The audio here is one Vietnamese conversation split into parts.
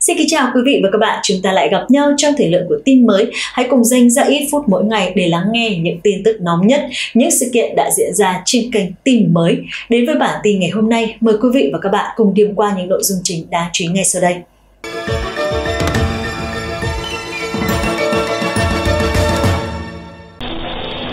Xin kính chào quý vị và các bạn, chúng ta lại gặp nhau trong thời lượng của tin mới. Hãy cùng dành ra ít phút mỗi ngày để lắng nghe những tin tức nóng nhất, những sự kiện đã diễn ra trên kênh tin mới. Đến với bản tin ngày hôm nay, mời quý vị và các bạn cùng điểm qua những nội dung chính đáng chú ý ngay sau đây.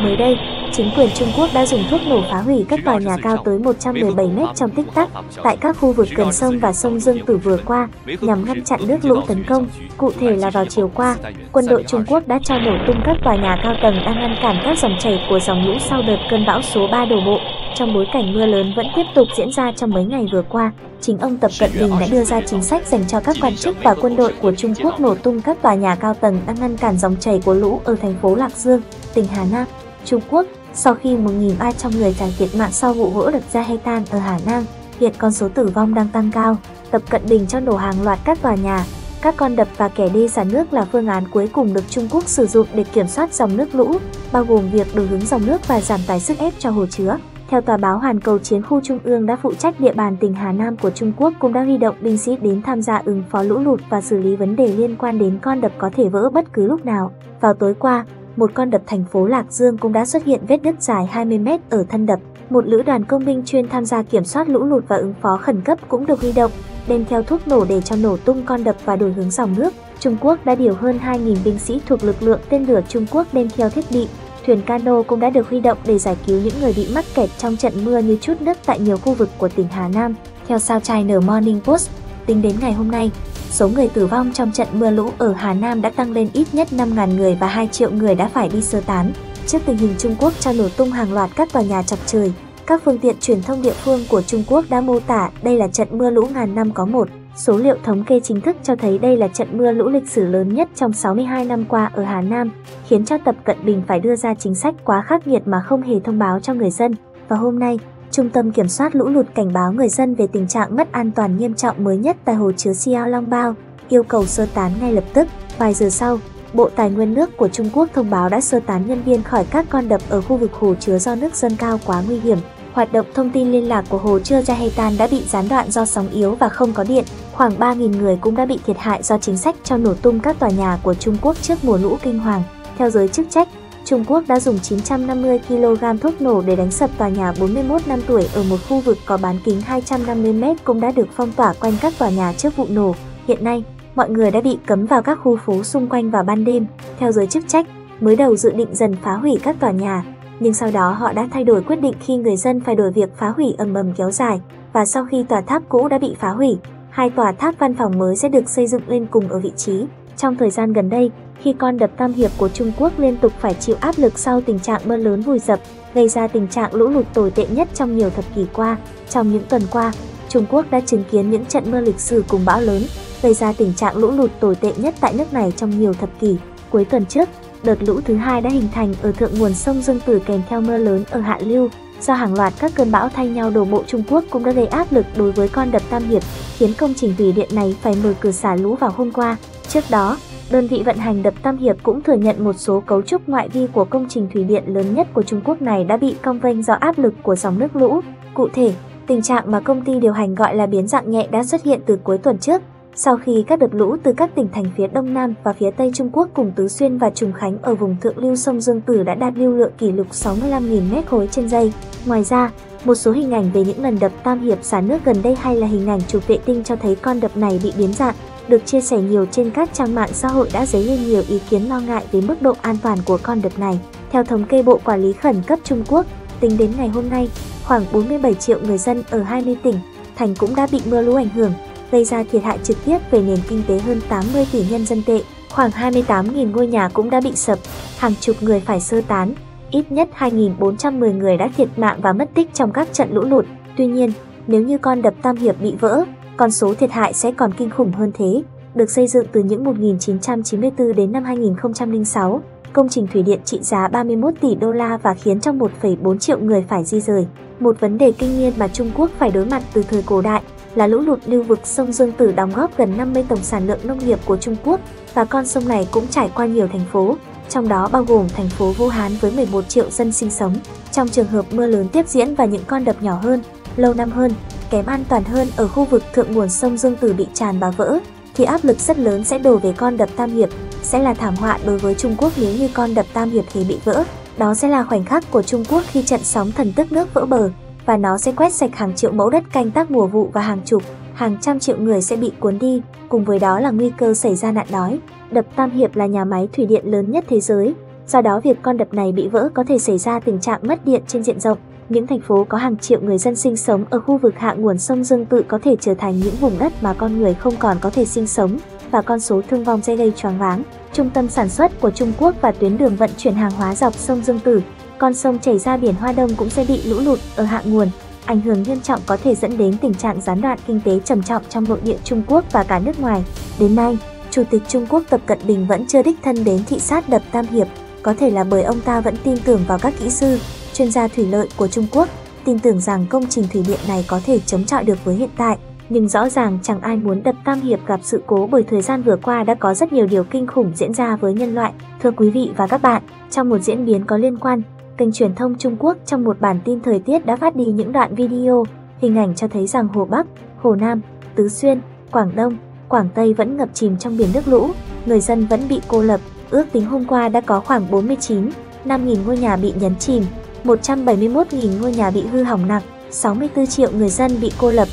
Mới đây, chính quyền Trung Quốc đã dùng thuốc nổ phá hủy các tòa nhà cao tới 117 mét trong tích tắc tại các khu vực gần sông và sông Dương Tử vừa qua nhằm ngăn chặn nước lũ tấn công. Cụ thể là vào chiều qua, quân đội Trung Quốc đã cho nổ tung các tòa nhà cao tầng đang ngăn cản các dòng chảy của dòng lũ sau đợt cơn bão số 3 đổ bộ. Trong bối cảnh mưa lớn vẫn tiếp tục diễn ra trong mấy ngày vừa qua, chính ông Tập Cận Bình đã đưa ra chính sách dành cho các quan chức và quân đội của Trung Quốc nổ tung các tòa nhà cao tầng đang ngăn cản dòng chảy của lũ ở thành phố Lạc Dương, tỉnh Hà Nam. Trung Quốc sau khi 1.300 người giải thiệt mạng sau vụ vỡ đập Jahetan ở Hà Nam, hiện con số tử vong đang tăng cao. Tập Cận Bình cho nổ hàng loạt các tòa nhà, các con đập và kẻ đê xả nước là phương án cuối cùng được Trung Quốc sử dụng để kiểm soát dòng nước lũ, bao gồm việc đổi hướng dòng nước và giảm tải sức ép cho hồ chứa. Theo tòa báo Hoàn Cầu Chiến khu Trung ương đã phụ trách địa bàn tỉnh Hà Nam của Trung Quốc cũng đã huy động binh sĩ đến tham gia ứng phó lũ lụt và xử lý vấn đề liên quan đến con đập có thể vỡ bất cứ lúc nào. Vào tối qua, một con đập thành phố Lạc Dương cũng đã xuất hiện vết nứt dài 20 mét ở thân đập. Một lữ đoàn công binh chuyên tham gia kiểm soát lũ lụt và ứng phó khẩn cấp cũng được huy động, đem theo thuốc nổ để cho nổ tung con đập và đổi hướng dòng nước. Trung Quốc đã điều hơn 2.000 binh sĩ thuộc lực lượng tên lửa Trung Quốc đem theo thiết bị. Thuyền cano cũng đã được huy động để giải cứu những người bị mắc kẹt trong trận mưa như chút nước tại nhiều khu vực của tỉnh Hà Nam. Theo sao China Morning Post, tính đến ngày hôm nay, số người tử vong trong trận mưa lũ ở Hà Nam đã tăng lên ít nhất 5.000 người và 2 triệu người đã phải đi sơ tán. Trước tình hình Trung Quốc cho nổ tung hàng loạt các tòa nhà chọc trời, các phương tiện truyền thông địa phương của Trung Quốc đã mô tả đây là trận mưa lũ ngàn năm có một. Số liệu thống kê chính thức cho thấy đây là trận mưa lũ lịch sử lớn nhất trong 62 năm qua ở Hà Nam, khiến cho Tập Cận Bình phải đưa ra chính sách quá khắc nghiệt mà không hề thông báo cho người dân. Và hôm nay, Trung tâm Kiểm soát lũ lụt cảnh báo người dân về tình trạng mất an toàn nghiêm trọng mới nhất tại hồ chứa Xiao Long Bao, yêu cầu sơ tán ngay lập tức. Vài giờ sau, Bộ Tài nguyên nước của Trung Quốc thông báo đã sơ tán nhân viên khỏi các con đập ở khu vực hồ chứa do nước dâng cao quá nguy hiểm. Hoạt động thông tin liên lạc của hồ chứa Jahetan đã bị gián đoạn do sóng yếu và không có điện. Khoảng 3.000 người cũng đã bị thiệt hại do chính sách cho nổ tung các tòa nhà của Trung Quốc trước mùa lũ kinh hoàng. Theo giới chức trách, Trung Quốc đã dùng 950 kg thuốc nổ để đánh sập tòa nhà 41 năm tuổi ở một khu vực có bán kính 250 m cũng đã được phong tỏa quanh các tòa nhà trước vụ nổ. Hiện nay, mọi người đã bị cấm vào các khu phố xung quanh vào ban đêm. Theo giới chức trách, mới đầu dự định dần phá hủy các tòa nhà, nhưng sau đó họ đã thay đổi quyết định khi người dân phải đổi việc phá hủy ầm ầm kéo dài và sau khi tòa tháp cũ đã bị phá hủy, hai tòa tháp văn phòng mới sẽ được xây dựng lên cùng ở vị trí. Trong thời gian gần đây, khi con đập Tam Hiệp của Trung Quốc liên tục phải chịu áp lực sau tình trạng mưa lớn vùi dập, gây ra tình trạng lũ lụt tồi tệ nhất trong nhiều thập kỷ qua. Trong những tuần qua, Trung Quốc đã chứng kiến những trận mưa lịch sử cùng bão lớn, gây ra tình trạng lũ lụt tồi tệ nhất tại nước này trong nhiều thập kỷ. Cuối tuần trước, đợt lũ thứ hai đã hình thành ở thượng nguồn sông Dương Tử kèm theo mưa lớn ở hạ lưu. Do hàng loạt các cơn bão thay nhau đổ bộ Trung Quốc cũng đã gây áp lực đối với con đập Tam Hiệp, khiến công trình thủy điện này phải mở cửa xả lũ vào hôm qua. Trước đó, đơn vị vận hành đập Tam Hiệp cũng thừa nhận một số cấu trúc ngoại vi của công trình thủy điện lớn nhất của Trung Quốc này đã bị cong vênh do áp lực của dòng nước lũ. Cụ thể, tình trạng mà công ty điều hành gọi là biến dạng nhẹ đã xuất hiện từ cuối tuần trước, sau khi các đợt lũ từ các tỉnh thành phía đông nam và phía tây Trung Quốc cùng Tứ Xuyên và Trùng Khánh ở vùng thượng lưu sông Dương Tử đã đạt lưu lượng kỷ lục 65.000 m khối trên giây. Ngoài ra, một số hình ảnh về những lần đập Tam Hiệp xả nước gần đây hay là hình ảnh chụp vệ tinh cho thấy con đập này bị biến dạng, được chia sẻ nhiều trên các trang mạng xã hội đã dấy lên nhiều ý kiến lo ngại về mức độ an toàn của con đập này. Theo thống kê Bộ Quản lý Khẩn cấp Trung Quốc, tính đến ngày hôm nay, khoảng 47 triệu người dân ở 20 tỉnh, thành cũng đã bị mưa lũ ảnh hưởng, gây ra thiệt hại trực tiếp về nền kinh tế hơn 80 tỷ nhân dân tệ. Khoảng 28.000 ngôi nhà cũng đã bị sập, hàng chục người phải sơ tán, ít nhất 2.410 người đã thiệt mạng và mất tích trong các trận lũ lụt. Tuy nhiên, nếu như con đập Tam Hiệp bị vỡ, con số thiệt hại sẽ còn kinh khủng hơn thế. Được xây dựng từ những 1994 đến năm 2006, công trình thủy điện trị giá 31 tỷ đô la và khiến trong 1,4 triệu người phải di rời. Một vấn đề kinh niên mà Trung Quốc phải đối mặt từ thời cổ đại là lũ lụt lưu vực sông Dương Tử đóng góp gần 50 tổng sản lượng nông nghiệp của Trung Quốc và con sông này cũng trải qua nhiều thành phố, trong đó bao gồm thành phố Vũ Hán với 11 triệu dân sinh sống. Trong trường hợp mưa lớn tiếp diễn và những con đập nhỏ hơn, lâu năm hơn, kém an toàn hơn ở khu vực thượng nguồn sông Dương Tử bị tràn và vỡ, thì áp lực rất lớn sẽ đổ về con đập Tam Hiệp, sẽ là thảm họa đối với Trung Quốc nếu như con đập Tam Hiệp thì bị vỡ. Đó sẽ là khoảnh khắc của Trung Quốc khi trận sóng thần tức nước vỡ bờ, và nó sẽ quét sạch hàng triệu mẫu đất canh tác mùa vụ và hàng chục, hàng trăm triệu người sẽ bị cuốn đi, cùng với đó là nguy cơ xảy ra nạn đói. Đập Tam Hiệp là nhà máy thủy điện lớn nhất thế giới, do đó việc con đập này bị vỡ có thể xảy ra tình trạng mất điện trên diện rộng. Những thành phố có hàng triệu người dân sinh sống ở khu vực hạ nguồn sông Dương Tự có thể trở thành những vùng đất mà con người không còn có thể sinh sống và con số thương vong sẽ gây choáng váng. Trung tâm sản xuất của Trung Quốc và tuyến đường vận chuyển hàng hóa dọc sông Dương Tử, con sông chảy ra biển Hoa Đông cũng sẽ bị lũ lụt ở hạ nguồn, ảnh hưởng nghiêm trọng có thể dẫn đến tình trạng gián đoạn kinh tế trầm trọng trong nội địa Trung Quốc và cả nước ngoài. Đến nay, Chủ tịch Trung Quốc Tập Cận Bình vẫn chưa đích thân đến thị sát đập Tam Hiệp, có thể là bởi ông ta vẫn tin tưởng vào các kỹ sư, chuyên gia thủy lợi của Trung Quốc, tin tưởng rằng công trình thủy điện này có thể chống chọi được với hiện tại. Nhưng rõ ràng chẳng ai muốn đập Tam Hiệp gặp sự cố bởi thời gian vừa qua đã có rất nhiều điều kinh khủng diễn ra với nhân loại. Thưa quý vị và các bạn, trong một diễn biến có liên quan, kênh truyền thông Trung Quốc trong một bản tin thời tiết đã phát đi những đoạn video, hình ảnh cho thấy rằng Hồ Bắc, Hồ Nam, Tứ Xuyên, Quảng Đông, Quảng Tây vẫn ngập chìm trong biển nước lũ, người dân vẫn bị cô lập. Ước tính hôm qua đã có khoảng 49, 5.000 ngôi nhà bị nhấn chìm, 171.000 ngôi nhà bị hư hỏng nặng, 64 triệu người dân bị cô lập.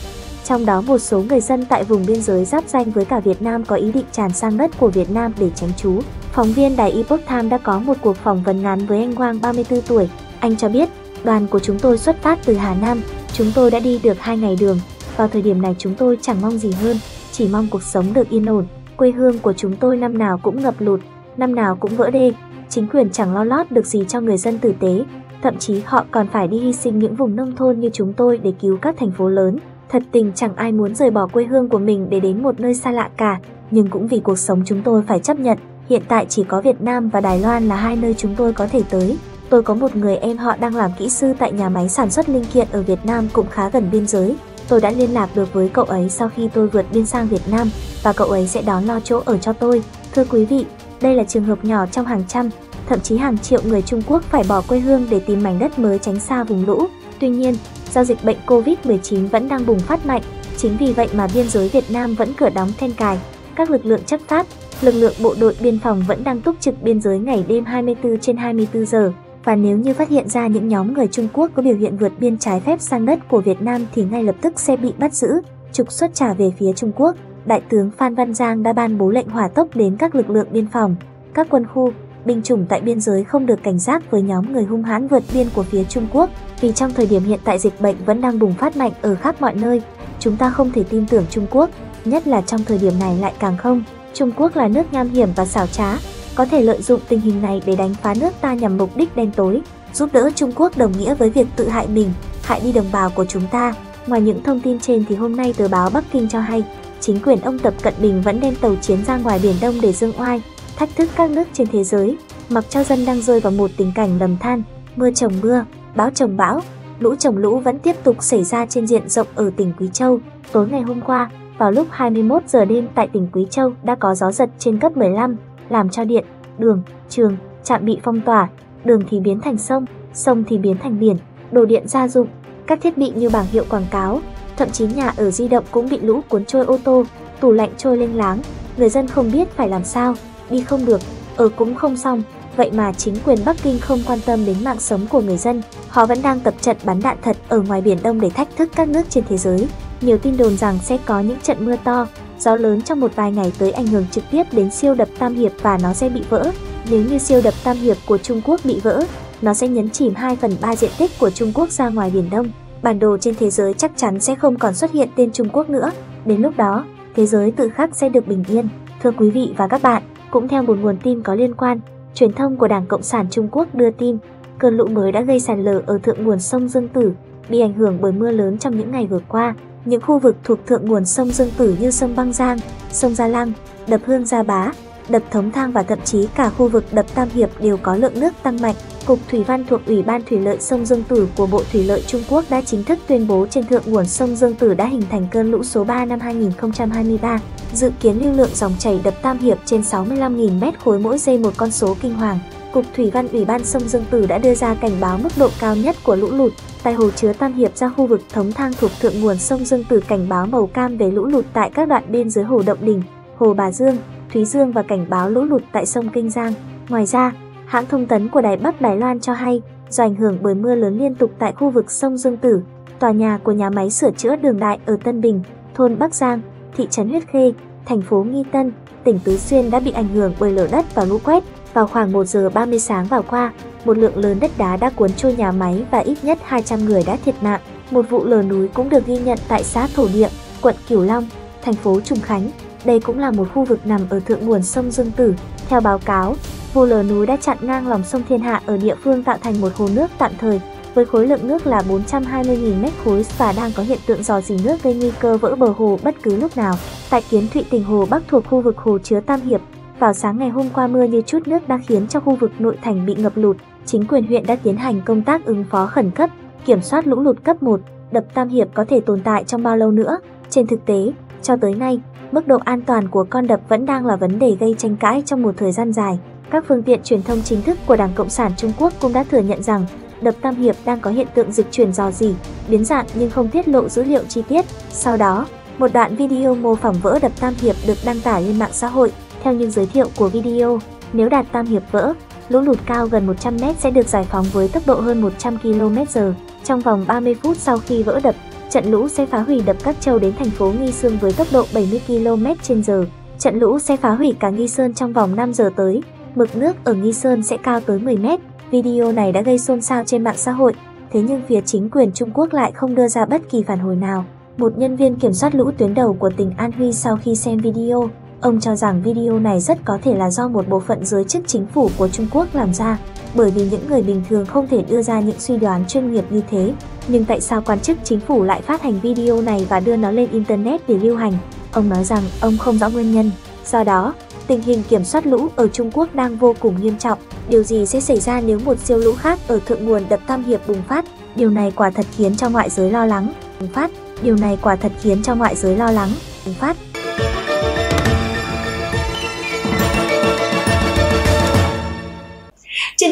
Trong đó một số người dân tại vùng biên giới giáp danh với cả Việt Nam có ý định tràn sang đất của Việt Nam để tránh trú. Phóng viên đài Epoch Times đã có một cuộc phỏng vấn ngắn với anh Quang 34 tuổi. Anh cho biết, đoàn của chúng tôi xuất phát từ Hà Nam, chúng tôi đã đi được hai ngày đường. Vào thời điểm này chúng tôi chẳng mong gì hơn, chỉ mong cuộc sống được yên ổn. Quê hương của chúng tôi năm nào cũng ngập lụt, năm nào cũng vỡ đê. Chính quyền chẳng lo lót được gì cho người dân tử tế, thậm chí họ còn phải đi hy sinh những vùng nông thôn như chúng tôi để cứu các thành phố lớn. Thật tình chẳng ai muốn rời bỏ quê hương của mình để đến một nơi xa lạ cả, nhưng cũng vì cuộc sống chúng tôi phải chấp nhận. Hiện tại chỉ có Việt Nam và Đài Loan là hai nơi chúng tôi có thể tới. Tôi có một người em họ đang làm kỹ sư tại nhà máy sản xuất linh kiện ở Việt Nam cũng khá gần biên giới. Tôi đã liên lạc được với cậu ấy sau khi tôi vượt biên sang Việt Nam và cậu ấy sẽ đón lo chỗ ở cho tôi. Thưa quý vị, đây là trường hợp nhỏ trong hàng trăm, thậm chí hàng triệu người Trung Quốc phải bỏ quê hương để tìm mảnh đất mới tránh xa vùng lũ. Tuy nhiên, do dịch bệnh Covid-19 vẫn đang bùng phát mạnh, chính vì vậy mà biên giới Việt Nam vẫn cửa đóng then cài. Các lực lượng chấp pháp, lực lượng bộ đội biên phòng vẫn đang túc trực biên giới ngày đêm 24 trên 24 giờ. Và nếu như phát hiện ra những nhóm người Trung Quốc có biểu hiện vượt biên trái phép sang đất của Việt Nam thì ngay lập tức sẽ bị bắt giữ, trục xuất trả về phía Trung Quốc. Đại tướng Phan Văn Giang đã ban bố lệnh hỏa tốc đến các lực lượng biên phòng, các quân khu, binh chủng tại biên giới không được cảnh giác với nhóm người hung hãn vượt biên của phía Trung Quốc, vì trong thời điểm hiện tại dịch bệnh vẫn đang bùng phát mạnh ở khắp mọi nơi. Chúng ta không thể tin tưởng Trung Quốc, nhất là trong thời điểm này lại càng không. Trung Quốc là nước nham hiểm và xảo trá, có thể lợi dụng tình hình này để đánh phá nước ta nhằm mục đích đen tối. Giúp đỡ Trung Quốc đồng nghĩa với việc tự hại mình, hại đi đồng bào của chúng ta. Ngoài những thông tin trên thì hôm nay tờ báo Bắc Kinh cho hay, chính quyền ông Tập Cận Bình vẫn đem tàu chiến ra ngoài Biển Đông để dương oai, thách thức các nước trên thế giới, mặc cho dân đang rơi vào một tình cảnh lầm than, mưa trồng mưa, bão trồng bão, lũ trồng lũ vẫn tiếp tục xảy ra trên diện rộng ở tỉnh Quý Châu. Tối ngày hôm qua, vào lúc 21 giờ đêm tại tỉnh Quý Châu đã có gió giật trên cấp 15, làm cho điện, đường, trường, trạm bị phong tỏa, đường thì biến thành sông, sông thì biến thành biển, đồ điện gia dụng, các thiết bị như bảng hiệu quảng cáo, thậm chí nhà ở di động cũng bị lũ cuốn trôi ô tô, tủ lạnh trôi lênh láng, người dân không biết phải làm sao, đi không được, ở cũng không xong. Vậy mà chính quyền Bắc Kinh không quan tâm đến mạng sống của người dân, họ vẫn đang tập trận bắn đạn thật ở ngoài Biển Đông để thách thức các nước trên thế giới. Nhiều tin đồn rằng sẽ có những trận mưa to, gió lớn trong một vài ngày tới ảnh hưởng trực tiếp đến siêu đập Tam Hiệp và nó sẽ bị vỡ. Nếu như siêu đập Tam Hiệp của Trung Quốc bị vỡ, nó sẽ nhấn chìm 2 phần 3 diện tích của Trung Quốc ra ngoài Biển Đông. Bản đồ trên thế giới chắc chắn sẽ không còn xuất hiện tên Trung Quốc nữa. Đến lúc đó, thế giới tự khắc sẽ được bình yên. Thưa quý vị và các bạn, cũng theo một nguồn tin có liên quan, truyền thông của Đảng Cộng sản Trung Quốc đưa tin, cơn lũ mới đã gây sạt lở ở thượng nguồn sông Dương Tử, bị ảnh hưởng bởi mưa lớn trong những ngày vừa qua. Những khu vực thuộc thượng nguồn sông Dương Tử như sông Băng Giang, sông Gia Lăng, đập Hương Gia Bá, đập Thống Thang và thậm chí cả khu vực đập Tam Hiệp đều có lượng nước tăng mạnh. Cục Thủy văn thuộc Ủy ban Thủy lợi sông Dương Tử của Bộ Thủy lợi Trung Quốc đã chính thức tuyên bố trên thượng nguồn sông Dương Tử đã hình thành cơn lũ số 3 năm 2023. Dự kiến lưu lượng dòng chảy đập Tam Hiệp trên 65.000 mét khối mỗi giây một con số kinh hoàng. Cục Thủy văn Ủy ban sông Dương Tử đã đưa ra cảnh báo mức độ cao nhất của lũ lụt. Tại hồ chứa Tam Hiệp ra khu vực thống thang thuộc thượng nguồn sông Dương Tử cảnh báo màu cam về lũ lụt tại các đoạn biên dưới hồ Động Đình. Hồ Bà Dương, Thúy Dương và cảnh báo lũ lụt tại sông Kinh Giang. Ngoài ra, hãng thông tấn của Đài Bắc Đài Loan cho hay, do ảnh hưởng bởi mưa lớn liên tục tại khu vực sông Dương Tử, tòa nhà của nhà máy sửa chữa đường đại ở Tân Bình, thôn Bắc Giang, thị trấn Huyết Khê, thành phố Nghi Tân, tỉnh Tứ Xuyên đã bị ảnh hưởng bởi lở đất và lũ quét. Vào khoảng 1 giờ 30 sáng vào qua, một lượng lớn đất đá đã cuốn trôi nhà máy và ít nhất 200 người đã thiệt mạng. Một vụ lở núi cũng được ghi nhận tại xã Thổ Địa, quận Cửu Long, thành phố Trùng Khánh. Đây cũng là một khu vực nằm ở thượng nguồn sông Dương Tử. Theo báo cáo, vụ lở núi đã chặn ngang lòng sông Thiên Hạ ở địa phương tạo thành một hồ nước tạm thời với khối lượng nước là 420.000 mét khối và đang có hiện tượng dò dỉ nước gây nguy cơ vỡ bờ hồ bất cứ lúc nào. Tại Kiến Thụy tỉnh Hồ Bắc thuộc khu vực hồ chứa Tam Hiệp, vào sáng ngày hôm qua mưa như chút nước đã khiến cho khu vực nội thành bị ngập lụt. Chính quyền huyện đã tiến hành công tác ứng phó khẩn cấp, kiểm soát lũ lụt cấp 1, đập Tam Hiệp có thể tồn tại trong bao lâu nữa. Trên thực tế, cho tới nay, mức độ an toàn của con đập vẫn đang là vấn đề gây tranh cãi trong một thời gian dài. Các phương tiện truyền thông chính thức của Đảng Cộng sản Trung Quốc cũng đã thừa nhận rằng đập Tam Hiệp đang có hiện tượng dịch chuyển dò dỉ, biến dạng nhưng không tiết lộ dữ liệu chi tiết. Sau đó, một đoạn video mô phỏng vỡ đập Tam Hiệp được đăng tải lên mạng xã hội. Theo những giới thiệu của video, nếu đạt Tam Hiệp vỡ, lũ lụt cao gần 100m sẽ được giải phóng với tốc độ hơn 100 km/h. Trong vòng 30 phút sau khi vỡ đập, trận lũ sẽ phá hủy đập Các Châu đến thành phố Nghi Sương với tốc độ 70 km/h. Trận lũ sẽ phá hủy cả Nghi Sơn trong vòng 5 giờ tới. Mực nước ở Nghi Sơn sẽ cao tới 10 mét. Video này đã gây xôn xao trên mạng xã hội, thế nhưng phía chính quyền Trung Quốc lại không đưa ra bất kỳ phản hồi nào. Một nhân viên kiểm soát lũ tuyến đầu của tỉnh An Huy sau khi xem video, ông cho rằng video này rất có thể là do một bộ phận giới chức chính phủ của Trung Quốc làm ra, bởi vì những người bình thường không thể đưa ra những suy đoán chuyên nghiệp như thế. Nhưng tại sao quan chức chính phủ lại phát hành video này và đưa nó lên Internet để lưu hành? Ông nói rằng ông không rõ nguyên nhân. Do đó, tình hình kiểm soát lũ ở Trung Quốc đang vô cùng nghiêm trọng. Điều gì sẽ xảy ra nếu một siêu lũ khác ở thượng nguồn đập Tam Hiệp bùng phát? Điều này quả thật khiến cho ngoại giới lo lắng. Bùng phát, điều này quả thật khiến cho ngoại giới lo lắng. Bùng phát.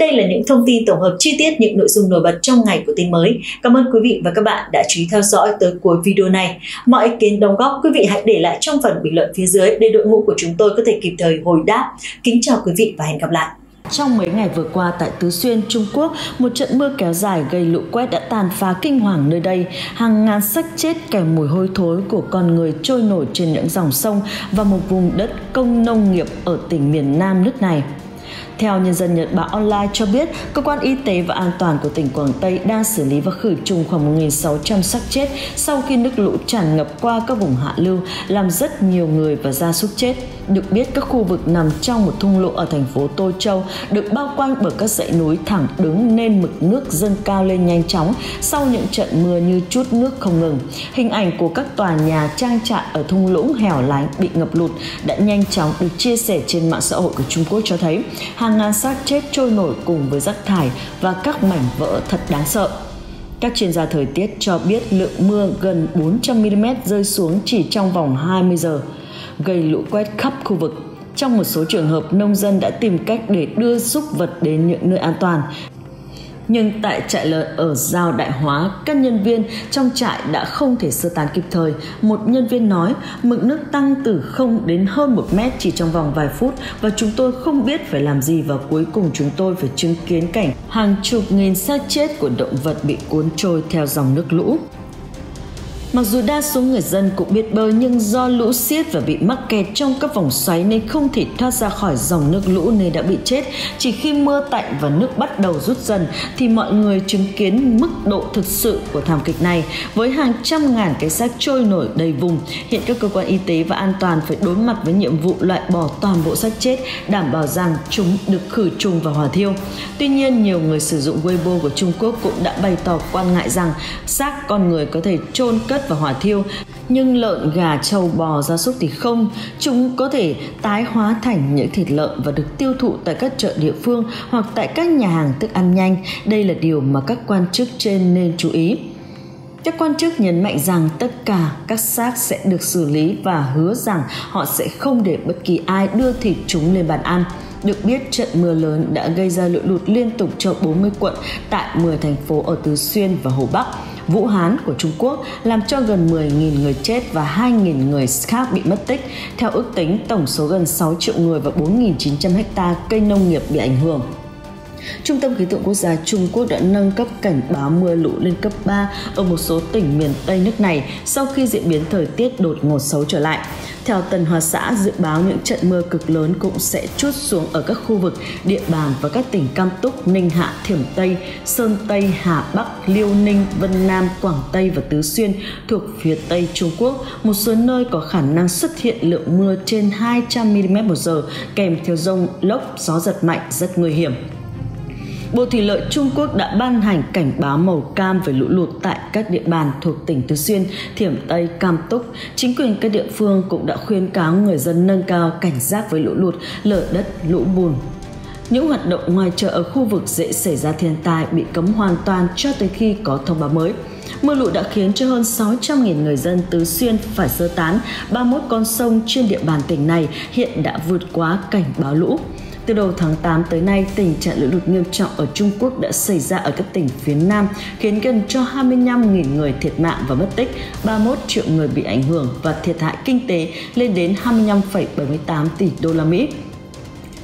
Đây là những thông tin tổng hợp chi tiết những nội dung nổi bật trong ngày của tin mới. Cảm ơn quý vị và các bạn đã chú ý theo dõi tới cuối video này. Mọi ý kiến đóng góp quý vị hãy để lại trong phần bình luận phía dưới để đội ngũ của chúng tôi có thể kịp thời hồi đáp. Kính chào quý vị và hẹn gặp lại. Trong mấy ngày vừa qua tại Tứ Xuyên, Trung Quốc, một trận mưa kéo dài gây lũ quét đã tàn phá kinh hoàng nơi đây. Hàng ngàn xác chết kèm mùi hôi thối của con người trôi nổi trên những dòng sông và một vùng đất công nông nghiệp ở tỉnh miền Nam nước này. Theo Nhân dân Nhật Báo Online cho biết, Cơ quan Y tế và An toàn của tỉnh Quảng Tây đang xử lý và khử trùng khoảng 1.600 xác chết sau khi nước lũ tràn ngập qua các vùng hạ lưu, làm rất nhiều người và gia súc chết. Được biết, các khu vực nằm trong một thung lũng ở thành phố Tô Châu được bao quanh bởi các dãy núi thẳng đứng nên mực nước dâng cao lên nhanh chóng sau những trận mưa như chút nước không ngừng. Hình ảnh của các tòa nhà trang trại ở thung lũng hẻo lánh bị ngập lụt đã nhanh chóng được chia sẻ trên mạng xã hội của Trung Quốc cho thấy hàng ngàn xác chết trôi nổi cùng với rác thải và các mảnh vỡ thật đáng sợ. Các chuyên gia thời tiết cho biết lượng mưa gần 400mm rơi xuống chỉ trong vòng 20 giờ gây lũ quét khắp khu vực. Trong một số trường hợp, nông dân đã tìm cách để đưa súc vật đến những nơi an toàn. Nhưng tại trại lợn ở Giao Đại Hóa, các nhân viên trong trại đã không thể sơ tán kịp thời. Một nhân viên nói, mực nước tăng từ 0 đến hơn 1 mét chỉ trong vòng vài phút và chúng tôi không biết phải làm gì và cuối cùng chúng tôi phải chứng kiến cảnh hàng chục nghìn xác chết của động vật bị cuốn trôi theo dòng nước lũ. Mặc dù đa số người dân cũng biết bơi nhưng do lũ xiết và bị mắc kẹt trong các vòng xoáy nên không thể thoát ra khỏi dòng nước lũ nên đã bị chết. Chỉ khi mưa tạnh và nước bắt đầu rút dần thì mọi người chứng kiến mức độ thực sự của thảm kịch này. Với hàng trăm ngàn cái xác trôi nổi đầy vùng, hiện các cơ quan y tế và an toàn phải đối mặt với nhiệm vụ loại bỏ toàn bộ xác chết, đảm bảo rằng chúng được khử trùng và hỏa thiêu. Tuy nhiên, nhiều người sử dụng Weibo của Trung Quốc cũng đã bày tỏ quan ngại rằng xác con người có thể chôn cất đất và hỏa thiêu nhưng lợn gà trâu bò gia súc thì không. Chúng có thể tái hóa thành những thịt lợn và được tiêu thụ tại các chợ địa phương hoặc tại các nhà hàng thức ăn nhanh. Đây là điều mà các quan chức trên nên chú ý. Các quan chức nhấn mạnh rằng tất cả các xác sẽ được xử lý và hứa rằng họ sẽ không để bất kỳ ai đưa thịt chúng lên bàn ăn. Được biết, trận mưa lớn đã gây ra lũ lụt liên tục cho 40 quận tại 10 thành phố ở Tứ Xuyên và Hồ Bắc. Vũ Hán của Trung Quốc, làm cho gần 10.000 người chết và 2.000 người khác bị mất tích. Theo ước tính, tổng số gần 6 triệu người và 4.900 ha cây nông nghiệp bị ảnh hưởng. Trung tâm Khí tượng Quốc gia Trung Quốc đã nâng cấp cảnh báo mưa lũ lên cấp 3 ở một số tỉnh miền Tây nước này sau khi diễn biến thời tiết đột ngột xấu trở lại. Theo Tân Hoa Xã, dự báo những trận mưa cực lớn cũng sẽ chút xuống ở các khu vực địa bàn và các tỉnh Cam Túc, Ninh Hạ, Thiểm Tây, Sơn Tây, Hà Bắc, Liêu Ninh, Vân Nam, Quảng Tây và Tứ Xuyên thuộc phía Tây Trung Quốc. Một số nơi có khả năng xuất hiện lượng mưa trên 200 mm một giờ kèm theo rông, lốc, gió giật mạnh rất nguy hiểm. Bộ Thủy lợi Trung Quốc đã ban hành cảnh báo màu cam về lũ lụt tại các địa bàn thuộc tỉnh Tứ Xuyên, Thiểm Tây, Cam Túc. Chính quyền các địa phương cũng đã khuyên cáo người dân nâng cao cảnh giác với lũ lụt, lở đất, lũ bùn, những hoạt động ngoài chợ ở khu vực dễ xảy ra thiên tai bị cấm hoàn toàn cho tới khi có thông báo mới. Mưa lụt đã khiến cho hơn 600.000 người dân Tứ Xuyên phải sơ tán. 31 con sông trên địa bàn tỉnh này hiện đã vượt quá cảnh báo lũ. Từ đầu tháng 8 tới nay, tình trạng lũ lụt nghiêm trọng ở Trung Quốc đã xảy ra ở các tỉnh phía Nam, khiến gần cho 25.000 người thiệt mạng và mất tích, 31 triệu người bị ảnh hưởng và thiệt hại kinh tế lên đến 25,78 tỷ đô la Mỹ.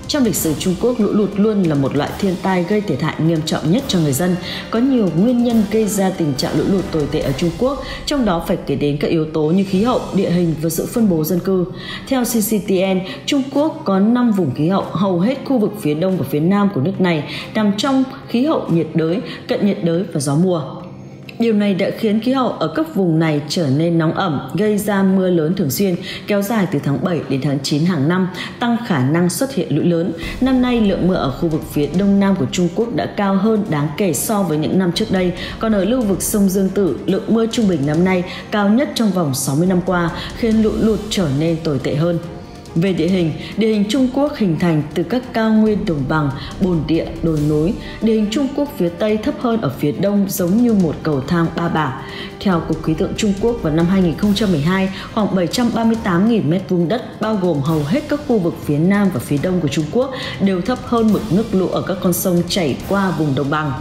Trong lịch sử Trung Quốc, lũ lụt luôn là một loại thiên tai gây thiệt hại nghiêm trọng nhất cho người dân. Có nhiều nguyên nhân gây ra tình trạng lũ lụt tồi tệ ở Trung Quốc, trong đó phải kể đến các yếu tố như khí hậu, địa hình và sự phân bố dân cư. Theo CCTN, Trung Quốc có 5 vùng khí hậu, hầu hết khu vực phía đông và phía nam của nước này nằm trong khí hậu nhiệt đới, cận nhiệt đới và gió mùa. Điều này đã khiến khí hậu ở các vùng này trở nên nóng ẩm, gây ra mưa lớn thường xuyên, kéo dài từ tháng 7 đến tháng 9 hàng năm, tăng khả năng xuất hiện lũ lớn. Năm nay, lượng mưa ở khu vực phía đông nam của Trung Quốc đã cao hơn đáng kể so với những năm trước đây. Còn ở lưu vực sông Dương Tử, lượng mưa trung bình năm nay cao nhất trong vòng 60 năm qua, khiến lũ lụt trở nên tồi tệ hơn. Về địa hình, địa hình Trung Quốc hình thành từ các cao nguyên đồng bằng, bồn địa, đồi núi. Địa hình Trung Quốc phía Tây thấp hơn ở phía Đông giống như một cầu thang ba bảng. Theo Cục Khí tượng Trung Quốc vào năm 2012, khoảng 738.000 mét vuông đất bao gồm hầu hết các khu vực phía Nam và phía Đông của Trung Quốc đều thấp hơn mực nước lũ ở các con sông chảy qua vùng đồng bằng.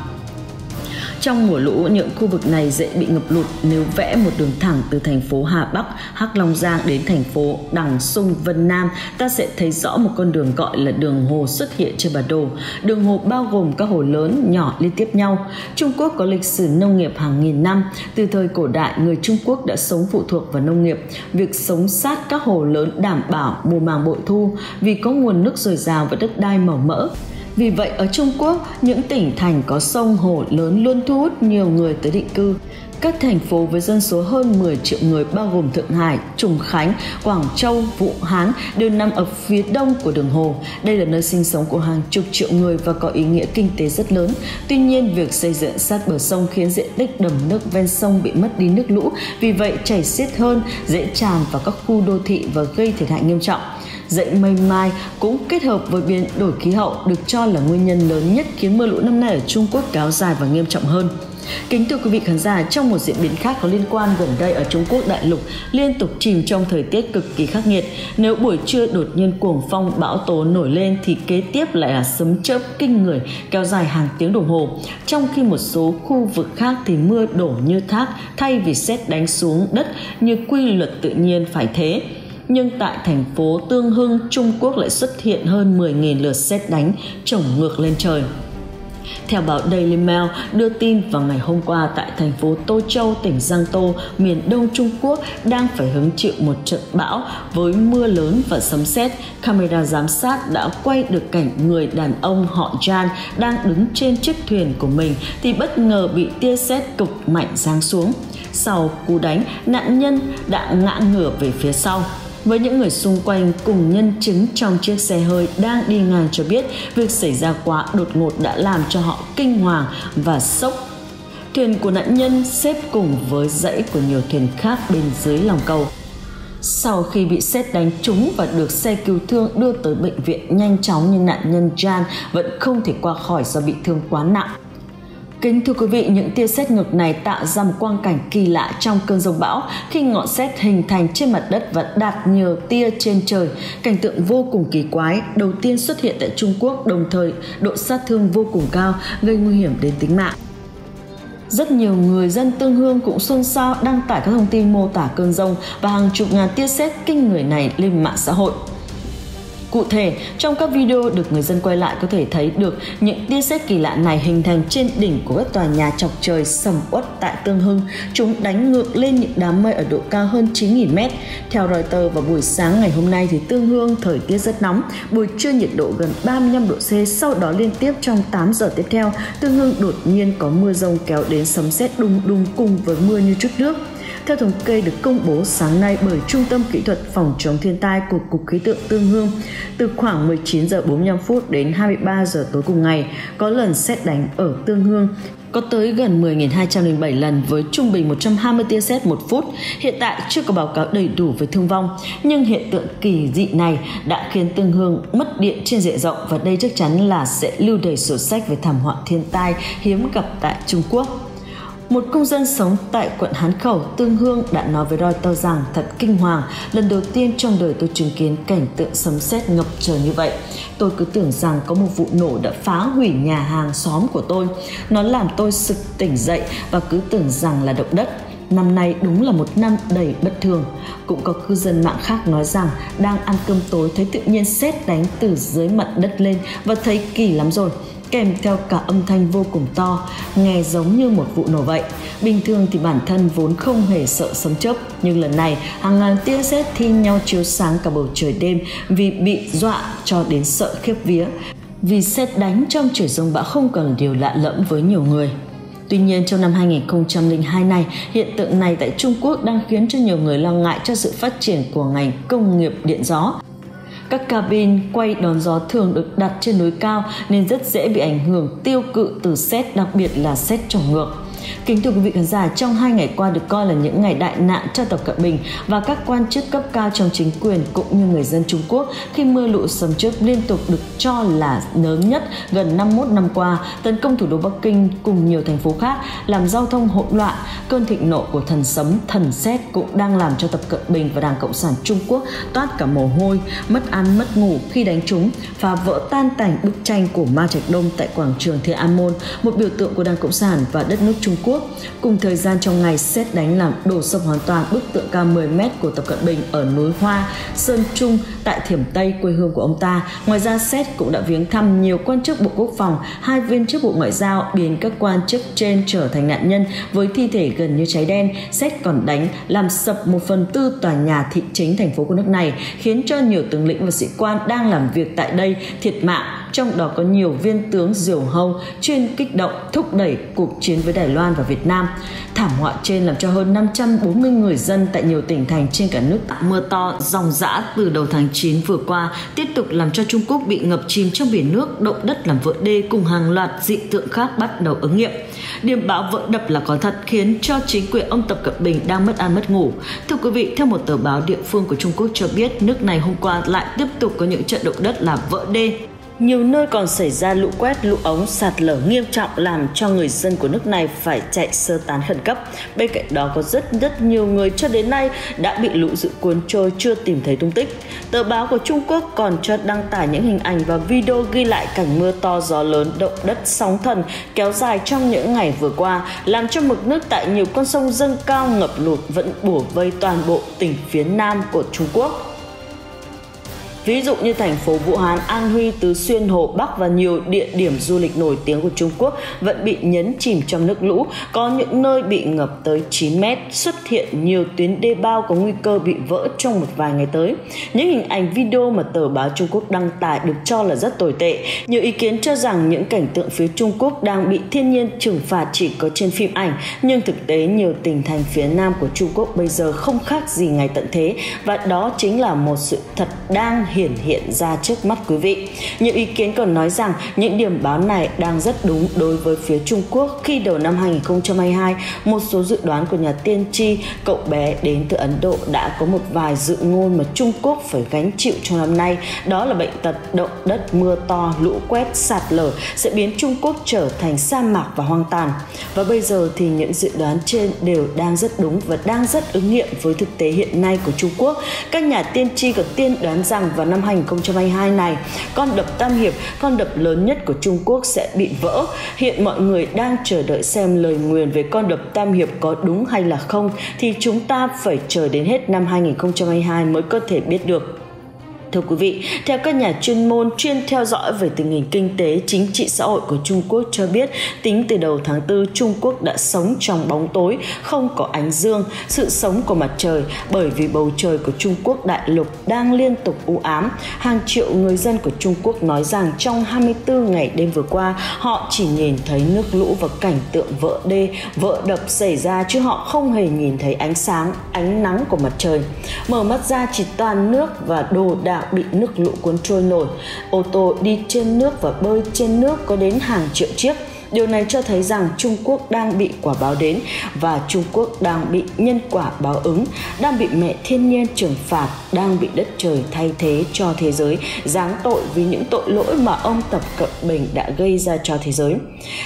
Trong mùa lũ, những khu vực này dễ bị ngập lụt nếu vẽ một đường thẳng từ thành phố Hà Bắc, Hắc Long Giang đến thành phố Đằng Sung, Vân Nam, ta sẽ thấy rõ một con đường gọi là đường hồ xuất hiện trên bản đồ. Đường hồ bao gồm các hồ lớn, nhỏ liên tiếp nhau. Trung Quốc có lịch sử nông nghiệp hàng nghìn năm. Từ thời cổ đại, người Trung Quốc đã sống phụ thuộc vào nông nghiệp. Việc sống sát các hồ lớn đảm bảo mùa màng bội thu vì có nguồn nước dồi dào và đất đai màu mỡ. Vì vậy, ở Trung Quốc, những tỉnh thành có sông hồ lớn luôn thu hút nhiều người tới định cư. Các thành phố với dân số hơn 10 triệu người bao gồm Thượng Hải, Trùng Khánh, Quảng Châu, Vũ Hán đều nằm ở phía đông của đường hồ. Đây là nơi sinh sống của hàng chục triệu người và có ý nghĩa kinh tế rất lớn. Tuy nhiên, việc xây dựng sát bờ sông khiến diện tích đầm nước ven sông bị mất đi nước lũ, vì vậy chảy xiết hơn, dễ tràn vào các khu đô thị và gây thiệt hại nghiêm trọng dãy mây mai cũng kết hợp với biến đổi khí hậu được cho là nguyên nhân lớn nhất khiến mưa lũ năm nay ở Trung Quốc kéo dài và nghiêm trọng hơn. Kính thưa quý vị khán giả, trong một diễn biến khác có liên quan gần đây ở Trung Quốc đại lục liên tục chìm trong thời tiết cực kỳ khắc nghiệt. Nếu buổi trưa đột nhiên cuồng phong bão tố nổi lên thì kế tiếp lại là sấm chớp kinh người kéo dài hàng tiếng đồng hồ. Trong khi một số khu vực khác thì mưa đổ như thác thay vì xét đánh xuống đất như quy luật tự nhiên phải thế nhưng tại thành phố Tương Hưng, Trung Quốc lại xuất hiện hơn 10.000 lượt xét đánh trồng ngược lên trời. Theo báo Daily Mail đưa tin vào ngày hôm qua tại thành phố Tô Châu, tỉnh Giang Tô, miền đông Trung Quốc đang phải hứng chịu một trận bão với mưa lớn và sấm sét. Camera giám sát đã quay được cảnh người đàn ông họ Jan đang đứng trên chiếc thuyền của mình thì bất ngờ bị tia sét cực mạnh giáng xuống. Sau cú đánh, nạn nhân đã ngã ngửa về phía sau với những người xung quanh cùng nhân chứng trong chiếc xe hơi đang đi ngang cho biết việc xảy ra quá đột ngột đã làm cho họ kinh hoàng và sốc thuyền của nạn nhân xếp cùng với dãy của nhiều thuyền khác bên dưới lòng cầu sau khi bị xét đánh trúng và được xe cứu thương đưa tới bệnh viện nhanh chóng nhưng nạn nhân Jan vẫn không thể qua khỏi do bị thương quá nặng. Kính thưa quý vị, những tia sét ngược này tạo ra một quang cảnh kỳ lạ trong cơn rông bão khi ngọn sét hình thành trên mặt đất và đạt nhiều tia trên trời. Cảnh tượng vô cùng kỳ quái, đầu tiên xuất hiện tại Trung Quốc đồng thời độ sát thương vô cùng cao, gây nguy hiểm đến tính mạng. Rất nhiều người dân Tương Hương cũng xôn xao đăng tải các thông tin mô tả cơn rông và hàng chục ngàn tia sét kinh người này lên mạng xã hội. Cụ thể, trong các video được người dân quay lại có thể thấy được những tia sét kỳ lạ này hình thành trên đỉnh của các tòa nhà chọc trời sầm uất tại Tương Hưng. Chúng đánh ngược lên những đám mây ở độ cao hơn 9.000 mét. Theo Reuters vào buổi sáng ngày hôm nay thì Tương Hương thời tiết rất nóng, buổi trưa nhiệt độ gần 35 độ C, sau đó liên tiếp trong 8 giờ tiếp theo, Tương Hương đột nhiên có mưa rông kéo đến sấm sét đùng đùng cùng với mưa như chút nước. Theo thống kê được công bố sáng nay bởi Trung tâm Kỹ thuật Phòng chống thiên tai của Cục Khí tượng Tương Hương, từ khoảng 19 giờ 45 phút đến 23 giờ tối cùng ngày, có lần xét đánh ở Tương Hương có tới gần 10.207 lần với trung bình 120 tia sét một phút. Hiện tại chưa có báo cáo đầy đủ về thương vong, nhưng hiện tượng kỳ dị này đã khiến Tương Hương mất điện trên diện rộng và đây chắc chắn là sẽ lưu đầy sổ sách về thảm họa thiên tai hiếm gặp tại Trung Quốc. Một công dân sống tại quận Hán Khẩu, Tương Hương đã nói với Reuters rằng thật kinh hoàng, lần đầu tiên trong đời tôi chứng kiến cảnh tượng sấm sét ngập trời như vậy. Tôi cứ tưởng rằng có một vụ nổ đã phá hủy nhà hàng xóm của tôi. Nó làm tôi sực tỉnh dậy và cứ tưởng rằng là động đất. Năm nay đúng là một năm đầy bất thường. Cũng có cư dân mạng khác nói rằng đang ăn cơm tối thấy tự nhiên sét đánh từ dưới mặt đất lên và thấy kỳ lắm rồi kèm theo cả âm thanh vô cùng to, nghe giống như một vụ nổ vậy. Bình thường thì bản thân vốn không hề sợ sấm chớp, nhưng lần này hàng ngàn tia sét thi nhau chiếu sáng cả bầu trời đêm vì bị dọa cho đến sợ khiếp vía. Vì sét đánh trong trời rông bão không còn là điều lạ lẫm với nhiều người. Tuy nhiên trong năm 2002 này, hiện tượng này tại Trung Quốc đang khiến cho nhiều người lo ngại cho sự phát triển của ngành công nghiệp điện gió các cabin quay đón gió thường được đặt trên núi cao nên rất dễ bị ảnh hưởng tiêu cự từ xét, đặc biệt là xét trồng ngược. Kính thưa quý vị khán giả, trong hai ngày qua được coi là những ngày đại nạn cho Tập Cận Bình và các quan chức cấp cao trong chính quyền cũng như người dân Trung Quốc khi mưa lũ sầm trước liên tục được cho là lớn nhất gần 51 năm qua tấn công thủ đô Bắc Kinh cùng nhiều thành phố khác làm giao thông hỗn loạn. Cơn thịnh nộ của thần sấm, thần xét cũng đang làm cho Tập Cận Bình và Đảng Cộng sản Trung Quốc toát cả mồ hôi, mất ăn mất ngủ khi đánh chúng, phá vỡ tan tành bức tranh của Ma Trạch Đông tại quảng trường Thiên An Môn, một biểu tượng của Đảng Cộng sản và đất nước Trung Trung Quốc. Cùng thời gian trong ngày xét đánh làm đổ sập hoàn toàn bức tượng cao 10 mét của Tập Cận Bình ở núi Hoa, Sơn Trung tại Thiểm Tây quê hương của ông ta. Ngoài ra xét cũng đã viếng thăm nhiều quan chức Bộ Quốc phòng, hai viên chức Bộ Ngoại giao biến các quan chức trên trở thành nạn nhân với thi thể gần như cháy đen. Xét còn đánh làm sập một phần tư tòa nhà thị chính thành phố của nước này, khiến cho nhiều tướng lĩnh và sĩ quan đang làm việc tại đây thiệt mạng trong đó có nhiều viên tướng diều hâu chuyên kích động thúc đẩy cuộc chiến với Đài Loan và Việt Nam. Thảm họa trên làm cho hơn 540 người dân tại nhiều tỉnh thành trên cả nước mưa to dòng dã từ đầu tháng 9 vừa qua tiếp tục làm cho Trung Quốc bị ngập chìm trong biển nước, động đất làm vỡ đê cùng hàng loạt dị tượng khác bắt đầu ứng nghiệm. Điểm báo vỡ đập là có thật khiến cho chính quyền ông Tập Cận Bình đang mất ăn mất ngủ. Thưa quý vị, theo một tờ báo địa phương của Trung Quốc cho biết, nước này hôm qua lại tiếp tục có những trận động đất làm vỡ đê, nhiều nơi còn xảy ra lũ quét, lũ ống, sạt lở nghiêm trọng làm cho người dân của nước này phải chạy sơ tán khẩn cấp. Bên cạnh đó có rất rất nhiều người cho đến nay đã bị lũ dữ cuốn trôi chưa tìm thấy tung tích. Tờ báo của Trung Quốc còn cho đăng tải những hình ảnh và video ghi lại cảnh mưa to gió lớn, động đất sóng thần kéo dài trong những ngày vừa qua, làm cho mực nước tại nhiều con sông dâng cao ngập lụt vẫn bủa vây toàn bộ tỉnh phía nam của Trung Quốc. Ví dụ như thành phố Vũ Hán, An Huy, Tứ Xuyên, Hồ Bắc và nhiều địa điểm du lịch nổi tiếng của Trung Quốc vẫn bị nhấn chìm trong nước lũ, có những nơi bị ngập tới 9 mét, xuất hiện nhiều tuyến đê bao có nguy cơ bị vỡ trong một vài ngày tới. Những hình ảnh video mà tờ báo Trung Quốc đăng tải được cho là rất tồi tệ. Nhiều ý kiến cho rằng những cảnh tượng phía Trung Quốc đang bị thiên nhiên trừng phạt chỉ có trên phim ảnh, nhưng thực tế nhiều tỉnh thành phía Nam của Trung Quốc bây giờ không khác gì ngày tận thế và đó chính là một sự thật đang hiển hiện ra trước mắt quý vị. Nhiều ý kiến còn nói rằng những điểm báo này đang rất đúng đối với phía Trung Quốc khi đầu năm 2022, một số dự đoán của nhà tiên tri cậu bé đến từ Ấn Độ đã có một vài dự ngôn mà Trung Quốc phải gánh chịu trong năm nay, đó là bệnh tật, động đất, mưa to, lũ quét, sạt lở sẽ biến Trung Quốc trở thành sa mạc và hoang tàn. Và bây giờ thì những dự đoán trên đều đang rất đúng và đang rất ứng nghiệm với thực tế hiện nay của Trung Quốc. Các nhà tiên tri còn tiên đoán rằng vào vào năm 2022 này, con đập Tam Hiệp, con đập lớn nhất của Trung Quốc sẽ bị vỡ. Hiện mọi người đang chờ đợi xem lời nguyền về con đập Tam Hiệp có đúng hay là không thì chúng ta phải chờ đến hết năm 2022 mới có thể biết được. Thưa quý vị, theo các nhà chuyên môn chuyên theo dõi về tình hình kinh tế, chính trị xã hội của Trung Quốc cho biết, tính từ đầu tháng 4, Trung Quốc đã sống trong bóng tối, không có ánh dương, sự sống của mặt trời bởi vì bầu trời của Trung Quốc đại lục đang liên tục u ám. Hàng triệu người dân của Trung Quốc nói rằng trong 24 ngày đêm vừa qua, họ chỉ nhìn thấy nước lũ và cảnh tượng vỡ đê, vỡ đập xảy ra chứ họ không hề nhìn thấy ánh sáng, ánh nắng của mặt trời. Mở mắt ra chỉ toàn nước và đồ đạc bị nước lũ cuốn trôi nổi. Ô tô đi trên nước và bơi trên nước có đến hàng triệu chiếc. Điều này cho thấy rằng Trung Quốc đang bị quả báo đến và Trung Quốc đang bị nhân quả báo ứng, đang bị mẹ thiên nhiên trừng phạt, đang bị đất trời thay thế cho thế giới, giáng tội vì những tội lỗi mà ông Tập Cận Bình đã gây ra cho thế giới.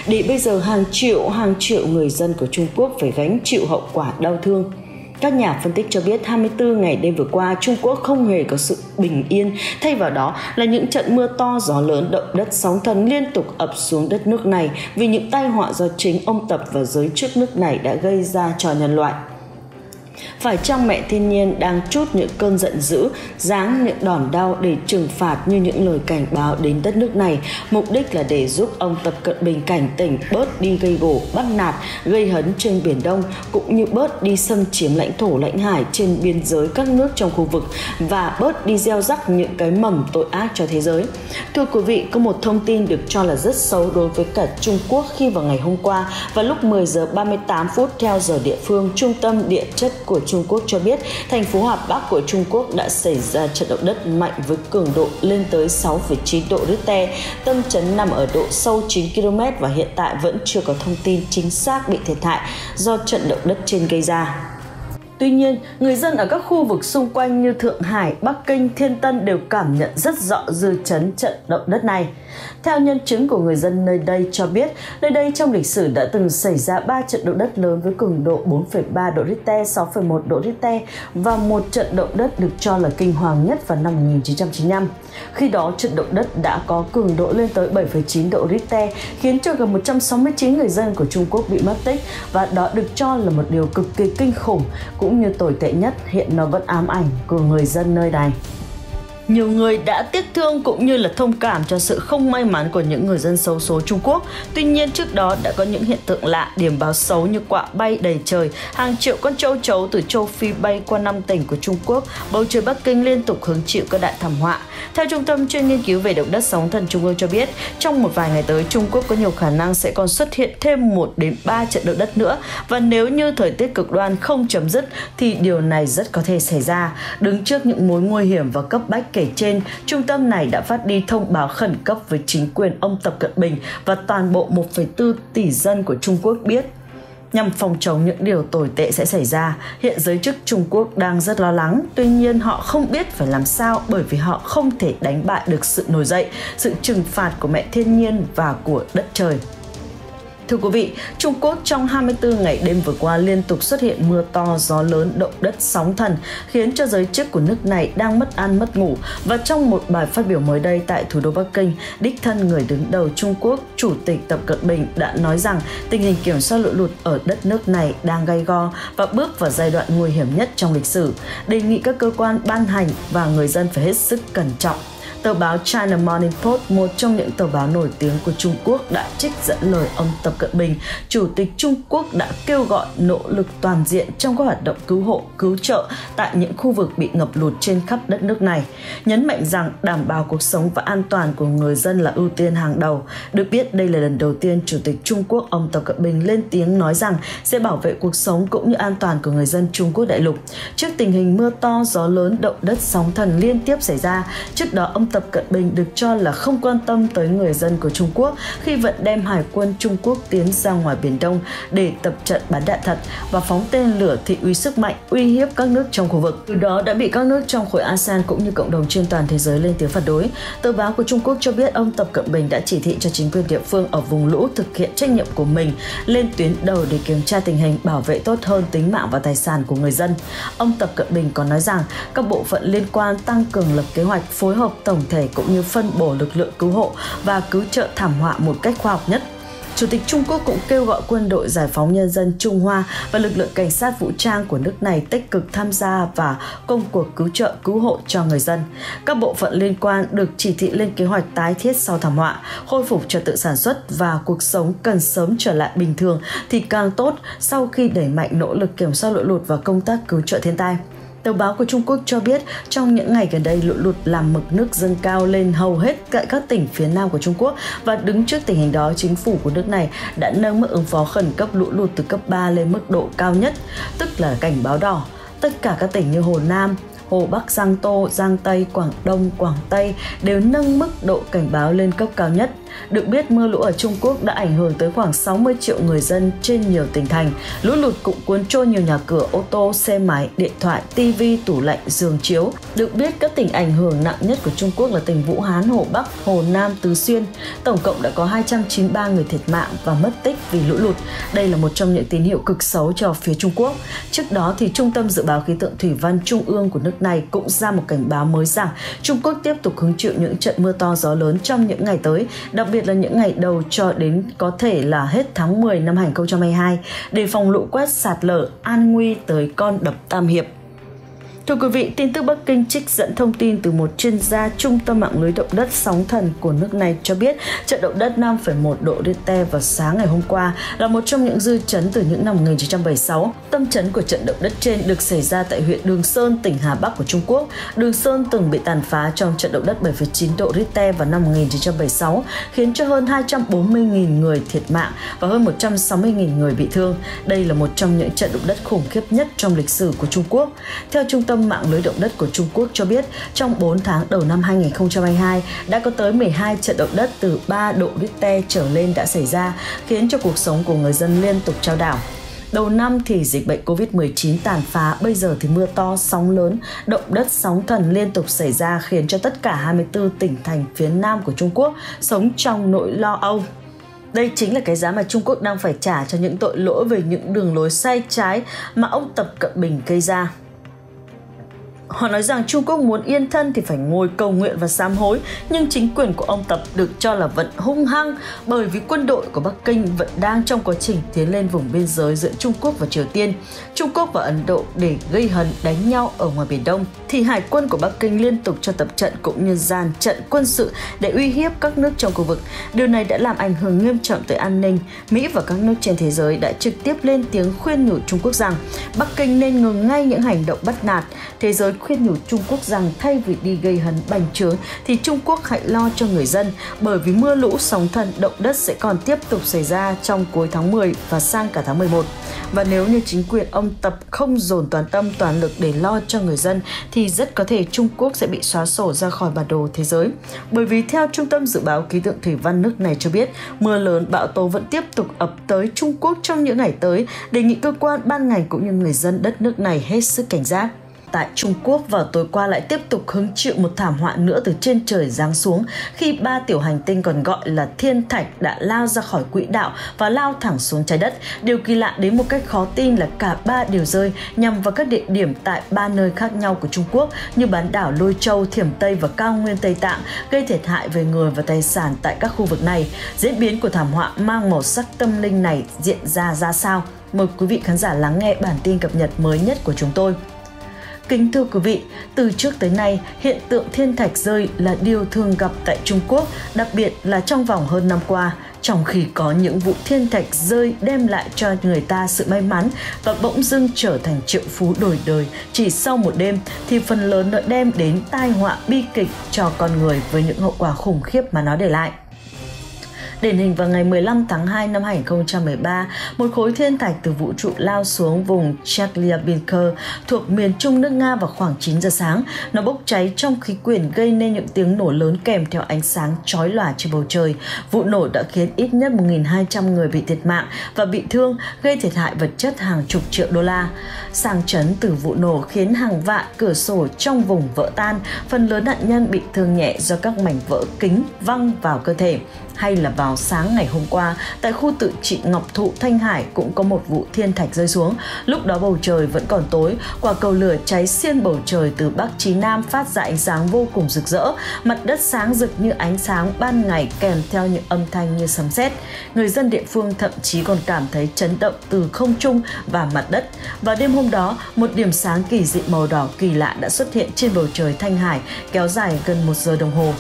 Để bây giờ hàng triệu hàng triệu người dân của Trung Quốc phải gánh chịu hậu quả đau thương các nhà phân tích cho biết 24 ngày đêm vừa qua, Trung Quốc không hề có sự bình yên, thay vào đó là những trận mưa to, gió lớn, động đất, sóng thần liên tục ập xuống đất nước này vì những tai họa do chính ông Tập và giới chức nước này đã gây ra cho nhân loại. Phải chăng mẹ thiên nhiên đang chút những cơn giận dữ, giáng những đòn đau để trừng phạt như những lời cảnh báo đến đất nước này, mục đích là để giúp ông Tập Cận Bình cảnh tỉnh bớt đi gây gổ, bắt nạt, gây hấn trên Biển Đông, cũng như bớt đi xâm chiếm lãnh thổ lãnh hải trên biên giới các nước trong khu vực và bớt đi gieo rắc những cái mầm tội ác cho thế giới. Thưa quý vị, có một thông tin được cho là rất xấu đối với cả Trung Quốc khi vào ngày hôm qua vào lúc 10 giờ 38 phút theo giờ địa phương, Trung tâm Địa chất của Trung Quốc cho biết thành phố Hòa Bắc của Trung Quốc đã xảy ra trận động đất mạnh với cường độ lên tới 6,9 độ Richter. Tâm chấn nằm ở độ sâu 9 km và hiện tại vẫn chưa có thông tin chính xác bị thiệt hại do trận động đất trên gây ra. Tuy nhiên, người dân ở các khu vực xung quanh như Thượng Hải, Bắc Kinh, Thiên Tân đều cảm nhận rất rõ dư chấn trận động đất này. Theo nhân chứng của người dân nơi đây cho biết, nơi đây trong lịch sử đã từng xảy ra 3 trận động đất lớn với cường độ 4,3 độ Richter, 6,1 độ Richter và một trận động đất được cho là kinh hoàng nhất vào năm 1995. Khi đó, trận động đất đã có cường độ lên tới 7,9 độ Richter, khiến cho gần 169 người dân của Trung Quốc bị mất tích và đó được cho là một điều cực kỳ kinh khủng cũng như tồi tệ nhất hiện nó vẫn ám ảnh của người dân nơi này. Nhiều người đã tiếc thương cũng như là thông cảm cho sự không may mắn của những người dân xấu số Trung Quốc. Tuy nhiên trước đó đã có những hiện tượng lạ, điểm báo xấu như quạ bay đầy trời, hàng triệu con châu chấu từ châu Phi bay qua năm tỉnh của Trung Quốc, bầu trời Bắc Kinh liên tục hứng chịu các đại thảm họa. Theo Trung tâm chuyên nghiên cứu về động đất sóng thần Trung ương cho biết, trong một vài ngày tới Trung Quốc có nhiều khả năng sẽ còn xuất hiện thêm 1 đến 3 trận động đất nữa và nếu như thời tiết cực đoan không chấm dứt thì điều này rất có thể xảy ra. Đứng trước những mối nguy hiểm và cấp bách kể trên, trung tâm này đã phát đi thông báo khẩn cấp với chính quyền ông Tập Cận Bình và toàn bộ 1,4 tỷ dân của Trung Quốc biết nhằm phòng chống những điều tồi tệ sẽ xảy ra. Hiện giới chức Trung Quốc đang rất lo lắng, tuy nhiên họ không biết phải làm sao bởi vì họ không thể đánh bại được sự nổi dậy, sự trừng phạt của mẹ thiên nhiên và của đất trời. Thưa quý vị, Trung Quốc trong 24 ngày đêm vừa qua liên tục xuất hiện mưa to, gió lớn, động đất, sóng thần, khiến cho giới chức của nước này đang mất ăn mất ngủ. Và trong một bài phát biểu mới đây tại thủ đô Bắc Kinh, đích thân người đứng đầu Trung Quốc, Chủ tịch Tập Cận Bình đã nói rằng tình hình kiểm soát lũ lụt ở đất nước này đang gay go và bước vào giai đoạn nguy hiểm nhất trong lịch sử, đề nghị các cơ quan ban hành và người dân phải hết sức cẩn trọng Tờ báo China Morning Post, một trong những tờ báo nổi tiếng của Trung Quốc đã trích dẫn lời ông Tập Cận Bình, Chủ tịch Trung Quốc đã kêu gọi nỗ lực toàn diện trong các hoạt động cứu hộ, cứu trợ tại những khu vực bị ngập lụt trên khắp đất nước này, nhấn mạnh rằng đảm bảo cuộc sống và an toàn của người dân là ưu tiên hàng đầu. Được biết đây là lần đầu tiên Chủ tịch Trung Quốc ông Tập Cận Bình lên tiếng nói rằng sẽ bảo vệ cuộc sống cũng như an toàn của người dân Trung Quốc đại lục. Trước tình hình mưa to, gió lớn, động đất, sóng thần liên tiếp xảy ra, trước đó ông Tập Cận Bình được cho là không quan tâm tới người dân của Trung Quốc khi vẫn đem hải quân Trung Quốc tiến ra ngoài Biển Đông để tập trận bắn đạn thật và phóng tên lửa thị uy sức mạnh, uy hiếp các nước trong khu vực. Từ đó đã bị các nước trong khối ASEAN cũng như cộng đồng trên toàn thế giới lên tiếng phản đối. Tờ báo của Trung Quốc cho biết ông Tập Cận Bình đã chỉ thị cho chính quyền địa phương ở vùng lũ thực hiện trách nhiệm của mình lên tuyến đầu để kiểm tra tình hình bảo vệ tốt hơn tính mạng và tài sản của người dân. Ông Tập Cận Bình còn nói rằng các bộ phận liên quan tăng cường lập kế hoạch phối hợp tổng thể cũng như phân bổ lực lượng cứu hộ và cứu trợ thảm họa một cách khoa học nhất. Chủ tịch Trung Quốc cũng kêu gọi quân đội giải phóng nhân dân Trung Hoa và lực lượng cảnh sát vũ trang của nước này tích cực tham gia và công cuộc cứu trợ cứu hộ cho người dân. Các bộ phận liên quan được chỉ thị lên kế hoạch tái thiết sau thảm họa, khôi phục trật tự sản xuất và cuộc sống cần sớm trở lại bình thường thì càng tốt sau khi đẩy mạnh nỗ lực kiểm soát lũ lụt và công tác cứu trợ thiên tai. Tờ báo của Trung Quốc cho biết trong những ngày gần đây lũ lụt làm mực nước dâng cao lên hầu hết tại các tỉnh phía nam của Trung Quốc và đứng trước tình hình đó chính phủ của nước này đã nâng mức ứng phó khẩn cấp lũ lụt từ cấp 3 lên mức độ cao nhất, tức là cảnh báo đỏ. Tất cả các tỉnh như Hồ Nam, Hồ Bắc Giang Tô, Giang Tây, Quảng Đông, Quảng Tây đều nâng mức độ cảnh báo lên cấp cao nhất. Được biết, mưa lũ ở Trung Quốc đã ảnh hưởng tới khoảng 60 triệu người dân trên nhiều tỉnh thành. Lũ lụt cũng cuốn trôi nhiều nhà cửa, ô tô, xe máy, điện thoại, tivi, tủ lạnh, giường chiếu. Được biết, các tỉnh ảnh hưởng nặng nhất của Trung Quốc là tỉnh Vũ Hán, Hồ Bắc, Hồ Nam, Tứ Xuyên. Tổng cộng đã có 293 người thiệt mạng và mất tích vì lũ lụt. Đây là một trong những tín hiệu cực xấu cho phía Trung Quốc. Trước đó, thì Trung tâm Dự báo Khí tượng Thủy văn Trung ương của nước này cũng ra một cảnh báo mới rằng Trung Quốc tiếp tục hứng chịu những trận mưa to gió lớn trong những ngày tới, đặc biệt là những ngày đầu cho đến có thể là hết tháng 10 năm 2022 để phòng lũ quét sạt lở, an nguy tới con đập Tam Hiệp. Thưa quý vị, tin tức Bắc Kinh trích dẫn thông tin từ một chuyên gia trung tâm mạng lưới động đất sóng thần của nước này cho biết trận động đất 5,1 độ Richter vào sáng ngày hôm qua là một trong những dư chấn từ những năm 1976. Tâm chấn của trận động đất trên được xảy ra tại huyện Đường Sơn, tỉnh Hà Bắc của Trung Quốc. Đường Sơn từng bị tàn phá trong trận động đất 7,9 độ Richter vào năm 1976, khiến cho hơn 240.000 người thiệt mạng và hơn 160.000 người bị thương. Đây là một trong những trận động đất khủng khiếp nhất trong lịch sử của Trung Quốc. Theo Trung tâm tâm mạng lưới động đất của Trung Quốc cho biết trong 4 tháng đầu năm 2022 đã có tới 12 trận động đất từ 3 độ Richter trở lên đã xảy ra, khiến cho cuộc sống của người dân liên tục trao đảo. Đầu năm thì dịch bệnh Covid-19 tàn phá, bây giờ thì mưa to, sóng lớn, động đất, sóng thần liên tục xảy ra khiến cho tất cả 24 tỉnh thành phía Nam của Trung Quốc sống trong nỗi lo âu. Đây chính là cái giá mà Trung Quốc đang phải trả cho những tội lỗi về những đường lối sai trái mà ông Tập Cận Bình gây ra. Họ nói rằng Trung Quốc muốn yên thân thì phải ngồi cầu nguyện và sám hối, nhưng chính quyền của ông Tập được cho là vẫn hung hăng bởi vì quân đội của Bắc Kinh vẫn đang trong quá trình tiến lên vùng biên giới giữa Trung Quốc và Triều Tiên, Trung Quốc và Ấn Độ để gây hấn đánh nhau ở ngoài Biển Đông. Thì hải quân của Bắc Kinh liên tục cho tập trận cũng như dàn trận quân sự để uy hiếp các nước trong khu vực. Điều này đã làm ảnh hưởng nghiêm trọng tới an ninh. Mỹ và các nước trên thế giới đã trực tiếp lên tiếng khuyên nhủ Trung Quốc rằng Bắc Kinh nên ngừng ngay những hành động bắt nạt. Thế giới khuyên nhủ Trung Quốc rằng thay vì đi gây hấn bành trướng thì Trung Quốc hãy lo cho người dân bởi vì mưa lũ, sóng thần, động đất sẽ còn tiếp tục xảy ra trong cuối tháng 10 và sang cả tháng 11. Và nếu như chính quyền ông Tập không dồn toàn tâm toàn lực để lo cho người dân thì rất có thể Trung Quốc sẽ bị xóa sổ ra khỏi bản đồ thế giới. Bởi vì theo Trung tâm Dự báo Khí tượng Thủy văn nước này cho biết, mưa lớn bão tố vẫn tiếp tục ập tới Trung Quốc trong những ngày tới, đề nghị cơ quan ban ngành cũng như người dân đất nước này hết sức cảnh giác tại Trung Quốc vào tối qua lại tiếp tục hứng chịu một thảm họa nữa từ trên trời giáng xuống khi ba tiểu hành tinh còn gọi là thiên thạch đã lao ra khỏi quỹ đạo và lao thẳng xuống trái đất. Điều kỳ lạ đến một cách khó tin là cả ba đều rơi nhằm vào các địa điểm tại ba nơi khác nhau của Trung Quốc như bán đảo Lôi Châu, Thiểm Tây và cao nguyên Tây Tạng gây thiệt hại về người và tài sản tại các khu vực này. Diễn biến của thảm họa mang màu sắc tâm linh này diễn ra ra sao? Mời quý vị khán giả lắng nghe bản tin cập nhật mới nhất của chúng tôi. Kính thưa quý vị, từ trước tới nay, hiện tượng thiên thạch rơi là điều thường gặp tại Trung Quốc, đặc biệt là trong vòng hơn năm qua, trong khi có những vụ thiên thạch rơi đem lại cho người ta sự may mắn và bỗng dưng trở thành triệu phú đổi đời chỉ sau một đêm thì phần lớn nó đem đến tai họa bi kịch cho con người với những hậu quả khủng khiếp mà nó để lại. Điển hình vào ngày 15 tháng 2 năm 2013, một khối thiên thạch từ vũ trụ lao xuống vùng Chelyabinsk thuộc miền trung nước Nga vào khoảng 9 giờ sáng. Nó bốc cháy trong khí quyển gây nên những tiếng nổ lớn kèm theo ánh sáng chói lòa trên bầu trời. Vụ nổ đã khiến ít nhất 1.200 người bị thiệt mạng và bị thương, gây thiệt hại vật chất hàng chục triệu đô la. Sang chấn từ vụ nổ khiến hàng vạn cửa sổ trong vùng vỡ tan, phần lớn nạn nhân bị thương nhẹ do các mảnh vỡ kính văng vào cơ thể hay là vào sáng ngày hôm qua tại khu tự trị Ngọc Thụ Thanh Hải cũng có một vụ thiên thạch rơi xuống. Lúc đó bầu trời vẫn còn tối, quả cầu lửa cháy xiên bầu trời từ bắc chí nam phát ra ánh sáng vô cùng rực rỡ, mặt đất sáng rực như ánh sáng ban ngày kèm theo những âm thanh như sấm sét. Người dân địa phương thậm chí còn cảm thấy chấn động từ không trung và mặt đất. Và đêm hôm đó, một điểm sáng kỳ dị màu đỏ kỳ lạ đã xuất hiện trên bầu trời Thanh Hải kéo dài gần một giờ đồng hồ.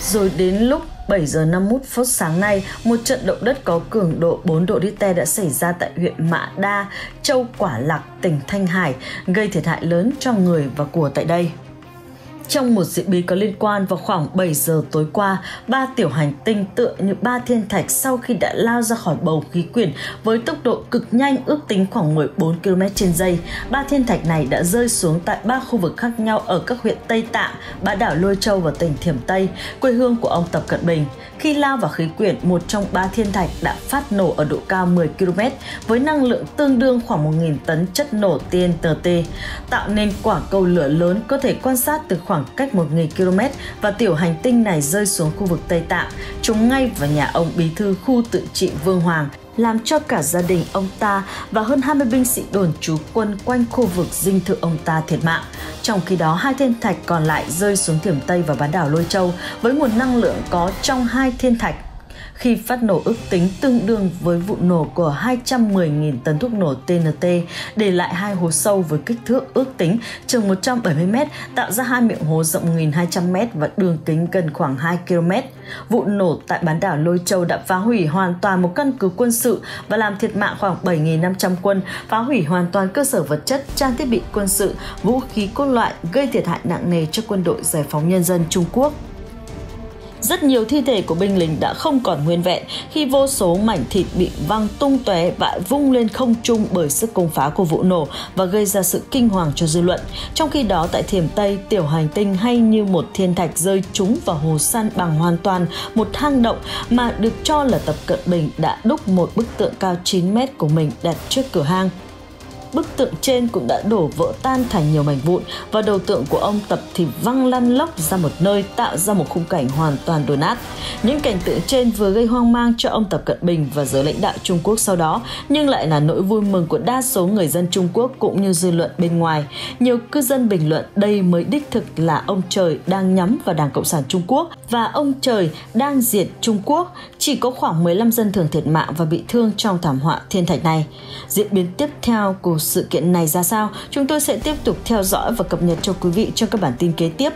Rồi đến lúc 7 giờ 51 phút sáng nay, một trận động đất có cường độ 4 độ Richter đã xảy ra tại huyện Mã Đa, châu Quả Lạc, tỉnh Thanh Hải, gây thiệt hại lớn cho người và của tại đây. Trong một diễn biến có liên quan vào khoảng 7 giờ tối qua, ba tiểu hành tinh tựa như ba thiên thạch sau khi đã lao ra khỏi bầu khí quyển với tốc độ cực nhanh ước tính khoảng 14 km trên giây. Ba thiên thạch này đã rơi xuống tại ba khu vực khác nhau ở các huyện Tây Tạng, bãi đảo Lôi Châu và tỉnh Thiểm Tây, quê hương của ông Tập Cận Bình. Khi lao vào khí quyển, một trong ba thiên thạch đã phát nổ ở độ cao 10 km với năng lượng tương đương khoảng 1.000 tấn chất nổ TNT, tạo nên quả cầu lửa lớn có thể quan sát từ khoảng cách 1.000 km và tiểu hành tinh này rơi xuống khu vực Tây Tạng, trúng ngay vào nhà ông bí thư khu tự trị Vương Hoàng, làm cho cả gia đình ông ta và hơn 20 binh sĩ đồn trú quân quanh khu vực dinh thự ông ta thiệt mạng. Trong khi đó, hai thiên thạch còn lại rơi xuống Thiểm Tây và bán đảo Lôi Châu với nguồn năng lượng có trong hai thiên thạch khi phát nổ ước tính tương đương với vụ nổ của 210.000 tấn thuốc nổ TNT, để lại hai hố sâu với kích thước ước tính chừng 170 m, tạo ra hai miệng hố rộng 1.200 m và đường kính gần khoảng 2 km. Vụ nổ tại bán đảo Lôi Châu đã phá hủy hoàn toàn một căn cứ quân sự và làm thiệt mạng khoảng 7.500 quân, phá hủy hoàn toàn cơ sở vật chất, trang thiết bị quân sự, vũ khí cốt loại, gây thiệt hại nặng nề cho quân đội giải phóng nhân dân Trung Quốc rất nhiều thi thể của binh lính đã không còn nguyên vẹn khi vô số mảnh thịt bị văng tung tóe và vung lên không trung bởi sức công phá của vụ nổ và gây ra sự kinh hoàng cho dư luận. Trong khi đó tại Thiểm Tây, tiểu hành tinh hay như một thiên thạch rơi trúng vào hồ san bằng hoàn toàn một hang động mà được cho là Tập Cận Bình đã đúc một bức tượng cao 9 mét của mình đặt trước cửa hang bức tượng trên cũng đã đổ vỡ tan thành nhiều mảnh vụn và đầu tượng của ông Tập thì văng lăn lóc ra một nơi tạo ra một khung cảnh hoàn toàn đổ nát. Những cảnh tượng trên vừa gây hoang mang cho ông Tập Cận Bình và giới lãnh đạo Trung Quốc sau đó, nhưng lại là nỗi vui mừng của đa số người dân Trung Quốc cũng như dư luận bên ngoài. Nhiều cư dân bình luận đây mới đích thực là ông trời đang nhắm vào Đảng Cộng sản Trung Quốc và ông trời đang diệt Trung Quốc. Chỉ có khoảng 15 dân thường thiệt mạng và bị thương trong thảm họa thiên thạch này. Diễn biến tiếp theo của sự kiện này ra sao, chúng tôi sẽ tiếp tục theo dõi và cập nhật cho quý vị trong các bản tin kế tiếp.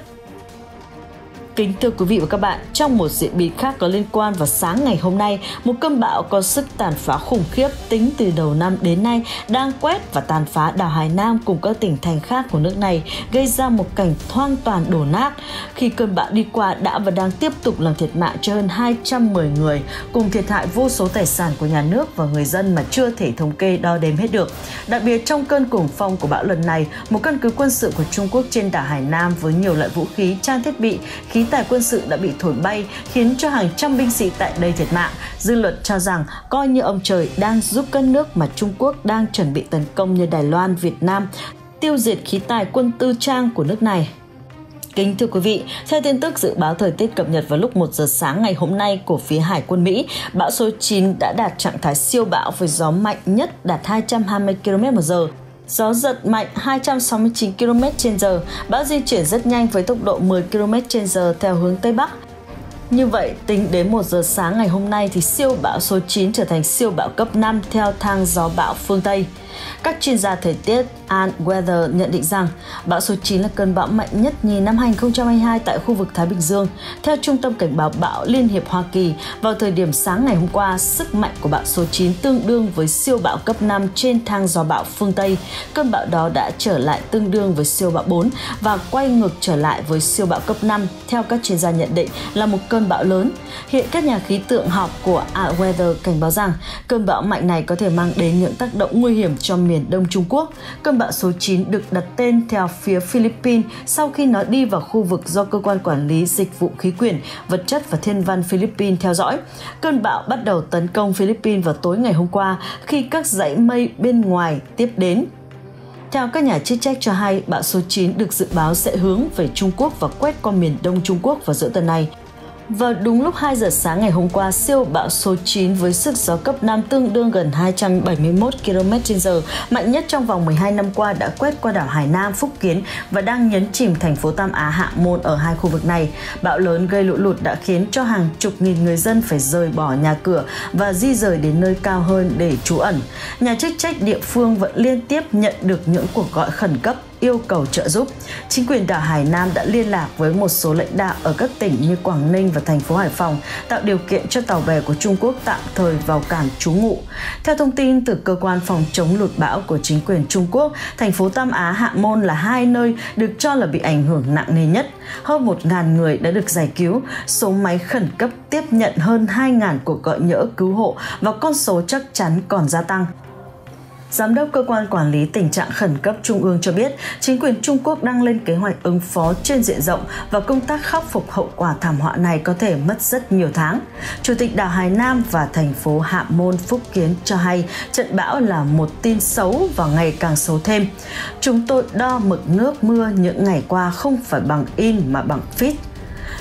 Kính thưa quý vị và các bạn, trong một diễn biến khác có liên quan vào sáng ngày hôm nay, một cơn bão có sức tàn phá khủng khiếp tính từ đầu năm đến nay đang quét và tàn phá đảo Hải Nam cùng các tỉnh thành khác của nước này, gây ra một cảnh hoang toàn đổ nát. Khi cơn bão đi qua đã và đang tiếp tục làm thiệt mạng cho hơn 210 người, cùng thiệt hại vô số tài sản của nhà nước và người dân mà chưa thể thống kê đo đếm hết được. Đặc biệt trong cơn cuồng phong của bão lần này, một căn cứ quân sự của Trung Quốc trên đảo Hải Nam với nhiều loại vũ khí, trang thiết bị, khí tài quân sự đã bị thổi bay khiến cho hàng trăm binh sĩ tại đây thiệt mạng. Dư luận cho rằng coi như ông trời đang giúp các nước mà Trung Quốc đang chuẩn bị tấn công như Đài Loan, Việt Nam tiêu diệt khí tài quân tư trang của nước này. Kính thưa quý vị, theo tin tức dự báo thời tiết cập nhật vào lúc 1 giờ sáng ngày hôm nay của phía Hải quân Mỹ, bão số 9 đã đạt trạng thái siêu bão với gió mạnh nhất đạt 220 km/h Gió giật mạnh 269 km h bão di chuyển rất nhanh với tốc độ 10 km h theo hướng Tây Bắc. Như vậy, tính đến 1 giờ sáng ngày hôm nay thì siêu bão số 9 trở thành siêu bão cấp 5 theo thang gió bão phương Tây. Các chuyên gia thời tiết An Weather nhận định rằng bão số 9 là cơn bão mạnh nhất nhì năm 2022 tại khu vực Thái Bình Dương. Theo Trung tâm Cảnh báo bão Liên hiệp Hoa Kỳ, vào thời điểm sáng ngày hôm qua, sức mạnh của bão số 9 tương đương với siêu bão cấp 5 trên thang gió bão phương Tây. Cơn bão đó đã trở lại tương đương với siêu bão 4 và quay ngược trở lại với siêu bão cấp 5 theo các chuyên gia nhận định là một cơn bão lớn. Hiện các nhà khí tượng học của AWeather cảnh báo rằng cơn bão mạnh này có thể mang đến những tác động nguy hiểm cho miền Đông Trung Quốc. Cơn bão số 9 được đặt tên theo phía Philippines sau khi nó đi vào khu vực do cơ quan quản lý dịch vụ khí quyển, vật chất và thiên văn Philippines theo dõi. Cơn bão bắt đầu tấn công Philippines vào tối ngày hôm qua khi các dãy mây bên ngoài tiếp đến theo các nhà chức trách cho hay, bão số 9 được dự báo sẽ hướng về Trung Quốc và quét qua miền đông Trung Quốc vào giữa tuần này vào đúng lúc 2 giờ sáng ngày hôm qua, siêu bão số 9 với sức gió cấp 5 tương đương gần 271 km/h, mạnh nhất trong vòng 12 năm qua đã quét qua đảo Hải Nam, Phúc Kiến và đang nhấn chìm thành phố Tam Á Hạ Môn ở hai khu vực này. Bão lớn gây lũ lụt đã khiến cho hàng chục nghìn người dân phải rời bỏ nhà cửa và di rời đến nơi cao hơn để trú ẩn. Nhà chức trách địa phương vẫn liên tiếp nhận được những cuộc gọi khẩn cấp yêu cầu trợ giúp. Chính quyền đảo Hải Nam đã liên lạc với một số lãnh đạo ở các tỉnh như Quảng Ninh và thành phố Hải Phòng tạo điều kiện cho tàu bè của Trung Quốc tạm thời vào cảng trú ngụ. Theo thông tin từ cơ quan phòng chống lụt bão của chính quyền Trung Quốc, thành phố Tam Á Hạ Môn là hai nơi được cho là bị ảnh hưởng nặng nề nhất. Hơn 1.000 người đã được giải cứu, số máy khẩn cấp tiếp nhận hơn 2.000 cuộc gọi nhỡ cứu hộ và con số chắc chắn còn gia tăng. Giám đốc cơ quan quản lý tình trạng khẩn cấp trung ương cho biết, chính quyền Trung Quốc đang lên kế hoạch ứng phó trên diện rộng và công tác khắc phục hậu quả thảm họa này có thể mất rất nhiều tháng. Chủ tịch đảo Hải Nam và thành phố Hạ Môn Phúc Kiến cho hay trận bão là một tin xấu và ngày càng xấu thêm. Chúng tôi đo mực nước mưa những ngày qua không phải bằng in mà bằng feet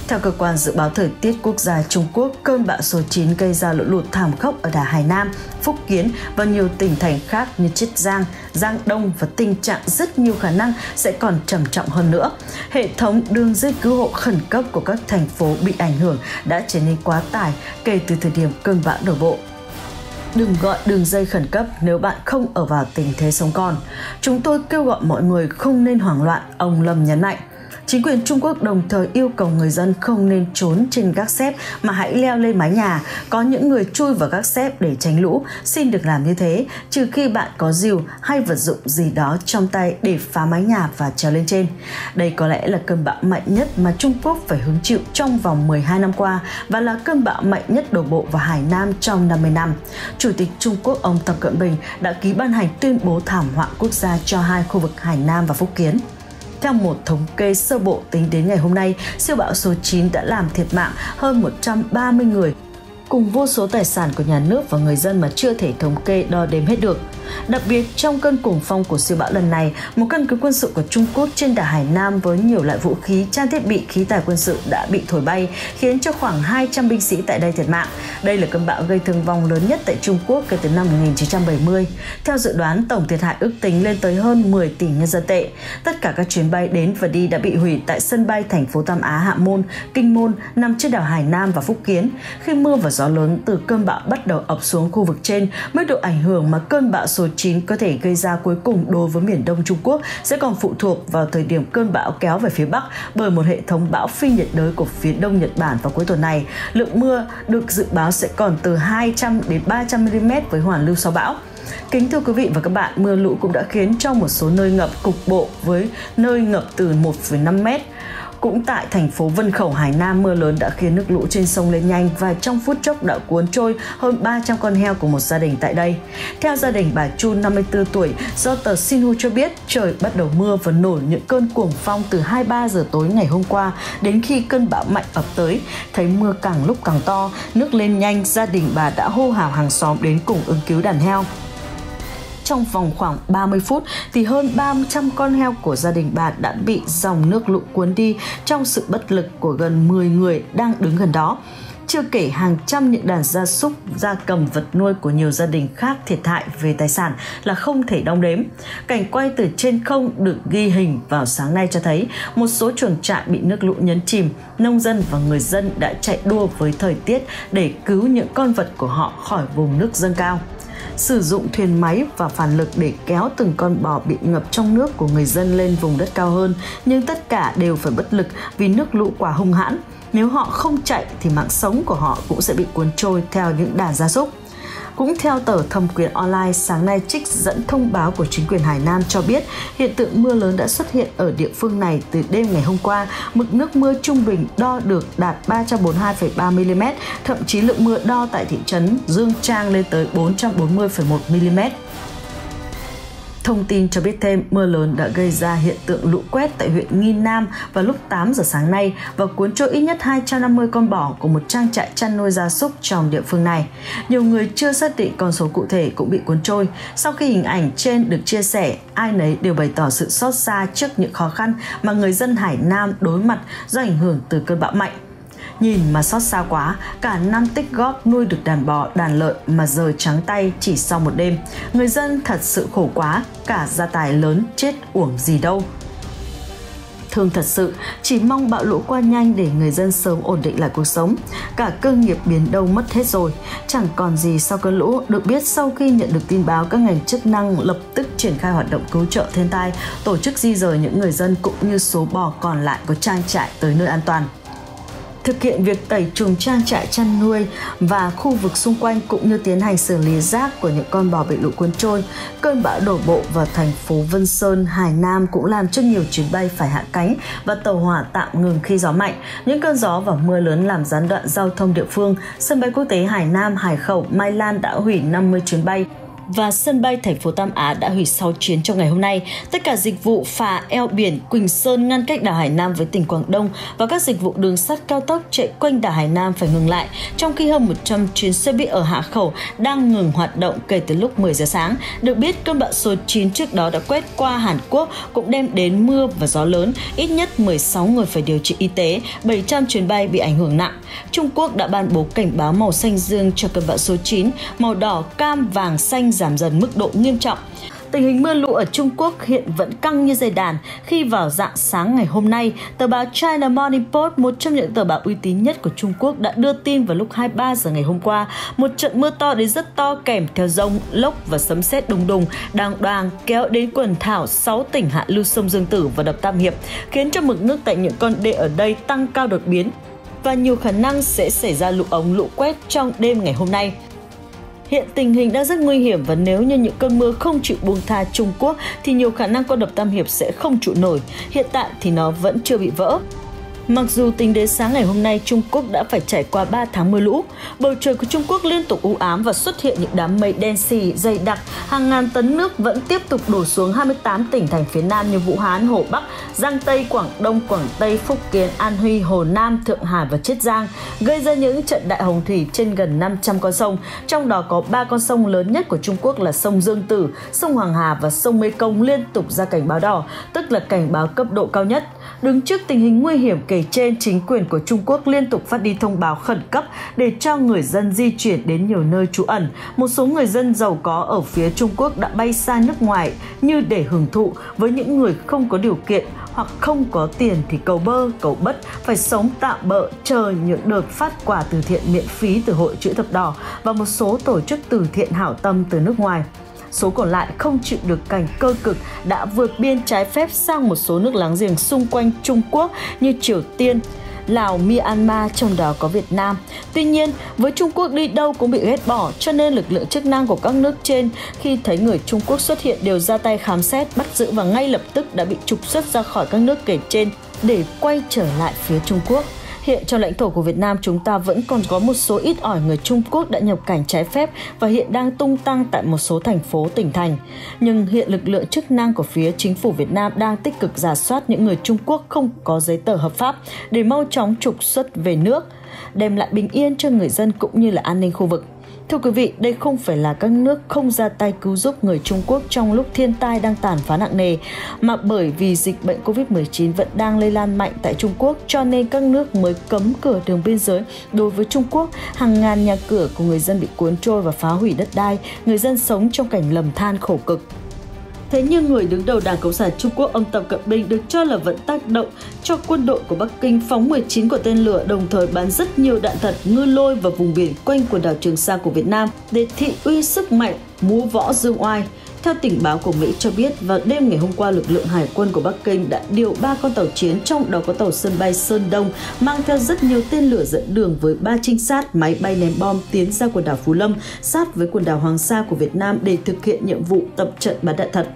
theo cơ quan dự báo thời tiết quốc gia Trung Quốc, cơn bão số 9 gây ra lũ lụt thảm khốc ở Đà Hải Nam, Phúc Kiến và nhiều tỉnh thành khác như Chiết Giang, Giang Đông và tình trạng rất nhiều khả năng sẽ còn trầm trọng hơn nữa. Hệ thống đường dây cứu hộ khẩn cấp của các thành phố bị ảnh hưởng đã trở nên quá tải kể từ thời điểm cơn bão đổ bộ đừng gọi đường dây khẩn cấp nếu bạn không ở vào tình thế sống còn. Chúng tôi kêu gọi mọi người không nên hoảng loạn, ông Lâm nhấn mạnh. Chính quyền Trung Quốc đồng thời yêu cầu người dân không nên trốn trên gác xếp mà hãy leo lên mái nhà. Có những người chui vào gác xếp để tránh lũ, xin được làm như thế, trừ khi bạn có rìu hay vật dụng gì đó trong tay để phá mái nhà và trèo lên trên. Đây có lẽ là cơn bão mạnh nhất mà Trung Quốc phải hứng chịu trong vòng 12 năm qua và là cơn bão mạnh nhất đổ bộ vào Hải Nam trong 50 năm. Chủ tịch Trung Quốc ông Tập Cận Bình đã ký ban hành tuyên bố thảm họa quốc gia cho hai khu vực Hải Nam và Phúc Kiến. Theo một thống kê sơ bộ tính đến ngày hôm nay, siêu bão số 9 đã làm thiệt mạng hơn 130 người cùng vô số tài sản của nhà nước và người dân mà chưa thể thống kê đo đếm hết được. Đặc biệt trong cơn cuồng phong của siêu bão lần này, một căn cứ quân sự của Trung Quốc trên đảo Hải Nam với nhiều loại vũ khí, trang thiết bị, khí tài quân sự đã bị thổi bay, khiến cho khoảng 200 binh sĩ tại đây thiệt mạng. Đây là cơn bão gây thương vong lớn nhất tại Trung Quốc kể từ năm 1970. Theo dự đoán, tổng thiệt hại ước tính lên tới hơn 10 tỷ nhân dân tệ. Tất cả các chuyến bay đến và đi đã bị hủy tại sân bay thành phố Tam Á Hạ Môn, Kinh Môn nằm trên đảo Hải Nam và Phúc Kiến. Khi mưa và gió lớn từ cơn bão bắt đầu ập xuống khu vực trên, mức độ ảnh hưởng mà cơn bão số 9 có thể gây ra cuối cùng đối với miền Đông Trung Quốc sẽ còn phụ thuộc vào thời điểm cơn bão kéo về phía Bắc bởi một hệ thống bão phi nhiệt đới của phía Đông Nhật Bản vào cuối tuần này. Lượng mưa được dự báo sẽ còn từ 200 đến 300 mm với hoàn lưu sau bão. Kính thưa quý vị và các bạn, mưa lũ cũng đã khiến cho một số nơi ngập cục bộ với nơi ngập từ 1,5 mét. Cũng tại thành phố Vân Khẩu Hải Nam, mưa lớn đã khiến nước lũ trên sông lên nhanh và trong phút chốc đã cuốn trôi hơn 300 con heo của một gia đình tại đây. Theo gia đình bà Chu 54 tuổi, do tờ Sinhu cho biết trời bắt đầu mưa và nổi những cơn cuồng phong từ 2-3 giờ tối ngày hôm qua đến khi cơn bão mạnh ập tới. Thấy mưa càng lúc càng to, nước lên nhanh, gia đình bà đã hô hào hàng xóm đến cùng ứng cứu đàn heo trong vòng khoảng 30 phút thì hơn 300 con heo của gia đình bà đã bị dòng nước lũ cuốn đi trong sự bất lực của gần 10 người đang đứng gần đó. Chưa kể hàng trăm những đàn gia súc, gia cầm vật nuôi của nhiều gia đình khác thiệt hại về tài sản là không thể đong đếm. Cảnh quay từ trên không được ghi hình vào sáng nay cho thấy một số chuồng trại bị nước lũ nhấn chìm, nông dân và người dân đã chạy đua với thời tiết để cứu những con vật của họ khỏi vùng nước dâng cao sử dụng thuyền máy và phản lực để kéo từng con bò bị ngập trong nước của người dân lên vùng đất cao hơn, nhưng tất cả đều phải bất lực vì nước lũ quá hung hãn. Nếu họ không chạy thì mạng sống của họ cũng sẽ bị cuốn trôi theo những đàn gia súc. Cũng theo tờ Thẩm quyền online, sáng nay trích dẫn thông báo của chính quyền Hải Nam cho biết hiện tượng mưa lớn đã xuất hiện ở địa phương này từ đêm ngày hôm qua. Mực nước mưa trung bình đo được đạt 342,3 mm, thậm chí lượng mưa đo tại thị trấn Dương Trang lên tới 440,1 mm. Thông tin cho biết thêm, mưa lớn đã gây ra hiện tượng lũ quét tại huyện Nghi Nam vào lúc 8 giờ sáng nay và cuốn trôi ít nhất 250 con bò của một trang trại chăn nuôi gia súc trong địa phương này. Nhiều người chưa xác định con số cụ thể cũng bị cuốn trôi. Sau khi hình ảnh trên được chia sẻ, ai nấy đều bày tỏ sự xót xa trước những khó khăn mà người dân Hải Nam đối mặt do ảnh hưởng từ cơn bão mạnh. Nhìn mà xót xa quá, cả năm tích góp nuôi được đàn bò, đàn lợn mà giờ trắng tay chỉ sau một đêm. Người dân thật sự khổ quá, cả gia tài lớn chết uổng gì đâu thương thật sự, chỉ mong bão lũ qua nhanh để người dân sớm ổn định lại cuộc sống. Cả cơ nghiệp biến đâu mất hết rồi, chẳng còn gì sau cơn lũ. Được biết sau khi nhận được tin báo, các ngành chức năng lập tức triển khai hoạt động cứu trợ thiên tai, tổ chức di rời những người dân cũng như số bò còn lại có trang trại tới nơi an toàn thực hiện việc tẩy trùng trang trại chăn nuôi và khu vực xung quanh cũng như tiến hành xử lý rác của những con bò bị lũ cuốn trôi. Cơn bão đổ bộ vào thành phố Vân Sơn, Hải Nam cũng làm cho nhiều chuyến bay phải hạ cánh và tàu hỏa tạm ngừng khi gió mạnh. Những cơn gió và mưa lớn làm gián đoạn giao thông địa phương. Sân bay quốc tế Hải Nam, Hải Khẩu, Mai Lan đã hủy 50 chuyến bay và sân bay thành phố Tam Á đã hủy 6 chuyến trong ngày hôm nay. Tất cả dịch vụ phà eo biển Quỳnh Sơn ngăn cách đảo Hải Nam với tỉnh Quảng Đông và các dịch vụ đường sắt cao tốc chạy quanh đảo Hải Nam phải ngừng lại, trong khi hơn 100 chuyến xe buýt ở Hạ Khẩu đang ngừng hoạt động kể từ lúc 10 giờ sáng. Được biết, cơn bão số 9 trước đó đã quét qua Hàn Quốc cũng đem đến mưa và gió lớn, ít nhất 16 người phải điều trị y tế, 700 chuyến bay bị ảnh hưởng nặng. Trung Quốc đã ban bố cảnh báo màu xanh dương cho cơn bão số 9, màu đỏ, cam, vàng, xanh giảm dần mức độ nghiêm trọng. Tình hình mưa lũ ở Trung Quốc hiện vẫn căng như dây đàn khi vào dạng sáng ngày hôm nay, tờ báo China Morning Post, một trong những tờ báo uy tín nhất của Trung Quốc đã đưa tin vào lúc 23 giờ ngày hôm qua, một trận mưa to đến rất to kèm theo rông, lốc và sấm sét đùng đùng đang đoàn kéo đến quần thảo 6 tỉnh hạ lưu sông Dương Tử và đập Tam Hiệp, khiến cho mực nước tại những con đê ở đây tăng cao đột biến và nhiều khả năng sẽ xảy ra lũ ống lũ quét trong đêm ngày hôm nay. Hiện tình hình đang rất nguy hiểm và nếu như những cơn mưa không chịu buông tha Trung Quốc thì nhiều khả năng con đập Tam Hiệp sẽ không trụ nổi. Hiện tại thì nó vẫn chưa bị vỡ. Mặc dù tính đến sáng ngày hôm nay Trung Quốc đã phải trải qua 3 tháng mưa lũ, bầu trời của Trung Quốc liên tục u ám và xuất hiện những đám mây đen xì, dày đặc, hàng ngàn tấn nước vẫn tiếp tục đổ xuống 28 tỉnh thành phía Nam như Vũ Hán, Hồ Bắc, Giang Tây, Quảng Đông, Quảng Tây, Phúc Kiến, An Huy, Hồ Nam, Thượng Hải và Chiết Giang, gây ra những trận đại hồng thủy trên gần 500 con sông, trong đó có 3 con sông lớn nhất của Trung Quốc là sông Dương Tử, sông Hoàng Hà và sông Mê Công liên tục ra cảnh báo đỏ, tức là cảnh báo cấp độ cao nhất. Đứng trước tình hình nguy hiểm kể trên, chính quyền của Trung Quốc liên tục phát đi thông báo khẩn cấp để cho người dân di chuyển đến nhiều nơi trú ẩn. Một số người dân giàu có ở phía Trung Quốc đã bay xa nước ngoài như để hưởng thụ với những người không có điều kiện hoặc không có tiền thì cầu bơ, cầu bất, phải sống tạm bợ chờ những đợt phát quà từ thiện miễn phí từ Hội Chữ Thập Đỏ và một số tổ chức từ thiện hảo tâm từ nước ngoài số còn lại không chịu được cảnh cơ cực đã vượt biên trái phép sang một số nước láng giềng xung quanh Trung Quốc như Triều Tiên, Lào, Myanmar, trong đó có Việt Nam. Tuy nhiên, với Trung Quốc đi đâu cũng bị ghét bỏ, cho nên lực lượng chức năng của các nước trên khi thấy người Trung Quốc xuất hiện đều ra tay khám xét, bắt giữ và ngay lập tức đã bị trục xuất ra khỏi các nước kể trên để quay trở lại phía Trung Quốc. Hiện trong lãnh thổ của Việt Nam chúng ta vẫn còn có một số ít ỏi người Trung Quốc đã nhập cảnh trái phép và hiện đang tung tăng tại một số thành phố tỉnh thành. Nhưng hiện lực lượng chức năng của phía chính phủ Việt Nam đang tích cực giả soát những người Trung Quốc không có giấy tờ hợp pháp để mau chóng trục xuất về nước, đem lại bình yên cho người dân cũng như là an ninh khu vực. Thưa quý vị, đây không phải là các nước không ra tay cứu giúp người Trung Quốc trong lúc thiên tai đang tàn phá nặng nề, mà bởi vì dịch bệnh COVID-19 vẫn đang lây lan mạnh tại Trung Quốc cho nên các nước mới cấm cửa đường biên giới đối với Trung Quốc. Hàng ngàn nhà cửa của người dân bị cuốn trôi và phá hủy đất đai, người dân sống trong cảnh lầm than khổ cực. Thế nhưng người đứng đầu Đảng Cộng sản Trung Quốc ông Tập Cận Bình được cho là vẫn tác động cho quân đội của Bắc Kinh phóng 19 quả tên lửa đồng thời bắn rất nhiều đạn thật ngư lôi vào vùng biển quanh quần đảo Trường Sa của Việt Nam để thị uy sức mạnh, múa võ dương oai. Theo tình báo của Mỹ cho biết, vào đêm ngày hôm qua, lực lượng hải quân của Bắc Kinh đã điều 3 con tàu chiến, trong đó có tàu sân bay Sơn Đông, mang theo rất nhiều tên lửa dẫn đường với 3 trinh sát, máy bay ném bom tiến ra quần đảo Phú Lâm, sát với quần đảo Hoàng Sa của Việt Nam để thực hiện nhiệm vụ tập trận bắn đạn thật.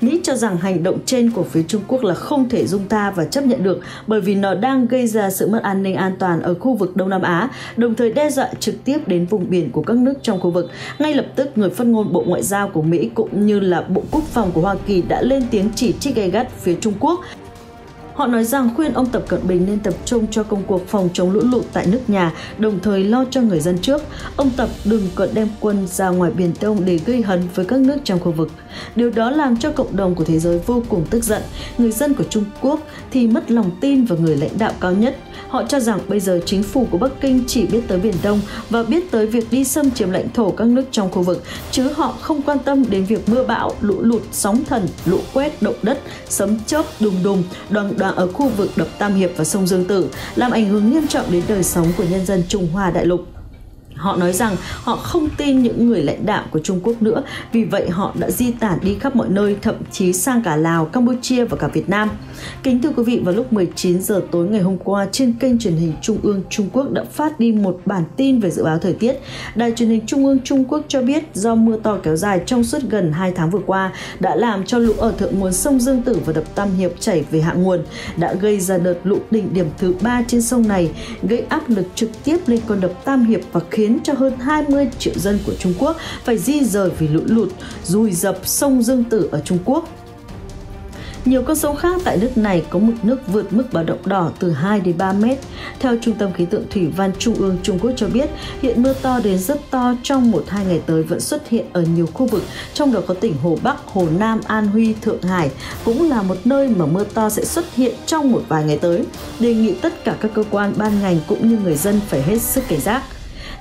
Mỹ cho rằng hành động trên của phía Trung Quốc là không thể dung tha và chấp nhận được bởi vì nó đang gây ra sự mất an ninh an toàn ở khu vực Đông Nam Á, đồng thời đe dọa trực tiếp đến vùng biển của các nước trong khu vực. Ngay lập tức, người phát ngôn Bộ Ngoại giao của Mỹ cũng như là Bộ Quốc phòng của Hoa Kỳ đã lên tiếng chỉ trích gay gắt phía Trung Quốc Họ nói rằng khuyên ông Tập Cận Bình nên tập trung cho công cuộc phòng chống lũ lụt tại nước nhà, đồng thời lo cho người dân trước. Ông Tập đừng có đem quân ra ngoài Biển Đông để gây hấn với các nước trong khu vực. Điều đó làm cho cộng đồng của thế giới vô cùng tức giận. Người dân của Trung Quốc thì mất lòng tin vào người lãnh đạo cao nhất. Họ cho rằng bây giờ chính phủ của Bắc Kinh chỉ biết tới Biển Đông và biết tới việc đi xâm chiếm lãnh thổ các nước trong khu vực, chứ họ không quan tâm đến việc mưa bão, lũ lụt, sóng thần, lũ quét, động đất, sấm chớp, đùng đùng, đoàn đoàn ở khu vực đập Tam Hiệp và sông Dương Tử, làm ảnh hưởng nghiêm trọng đến đời sống của nhân dân Trung Hoa đại lục. Họ nói rằng họ không tin những người lãnh đạo của Trung Quốc nữa, vì vậy họ đã di tản đi khắp mọi nơi, thậm chí sang cả Lào, Campuchia và cả Việt Nam. Kính thưa quý vị, vào lúc 19 giờ tối ngày hôm qua trên kênh truyền hình Trung ương Trung Quốc đã phát đi một bản tin về dự báo thời tiết. Đài truyền hình Trung ương Trung Quốc cho biết do mưa to kéo dài trong suốt gần 2 tháng vừa qua đã làm cho lũ ở thượng nguồn sông Dương Tử và đập Tam Hiệp chảy về hạ nguồn, đã gây ra đợt lũ đỉnh điểm thứ ba trên sông này, gây áp lực trực tiếp lên con đập Tam Hiệp và khiến cho hơn 20 triệu dân của Trung Quốc phải di rời vì lũ lụt, rùi dập sông Dương Tử ở Trung Quốc. Nhiều con sông khác tại nước này có mực nước vượt mức báo động đỏ từ 2 đến 3 mét. Theo Trung tâm Khí tượng Thủy văn Trung ương Trung Quốc cho biết, hiện mưa to đến rất to trong một hai ngày tới vẫn xuất hiện ở nhiều khu vực, trong đó có tỉnh Hồ Bắc, Hồ Nam, An Huy, Thượng Hải, cũng là một nơi mà mưa to sẽ xuất hiện trong một vài ngày tới. Đề nghị tất cả các cơ quan, ban ngành cũng như người dân phải hết sức cảnh giác.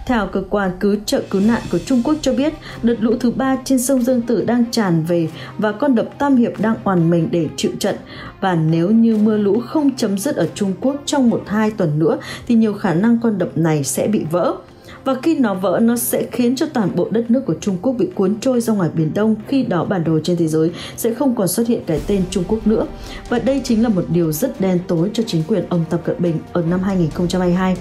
Theo cơ quan cứu trợ cứu nạn của Trung Quốc cho biết, đợt lũ thứ ba trên sông Dương Tử đang tràn về và con đập Tam Hiệp đang oàn mình để chịu trận. Và nếu như mưa lũ không chấm dứt ở Trung Quốc trong một hai tuần nữa thì nhiều khả năng con đập này sẽ bị vỡ và khi nó vỡ nó sẽ khiến cho toàn bộ đất nước của Trung Quốc bị cuốn trôi ra ngoài Biển Đông khi đó bản đồ trên thế giới sẽ không còn xuất hiện cái tên Trung Quốc nữa và đây chính là một điều rất đen tối cho chính quyền ông Tập Cận Bình ở năm 2022.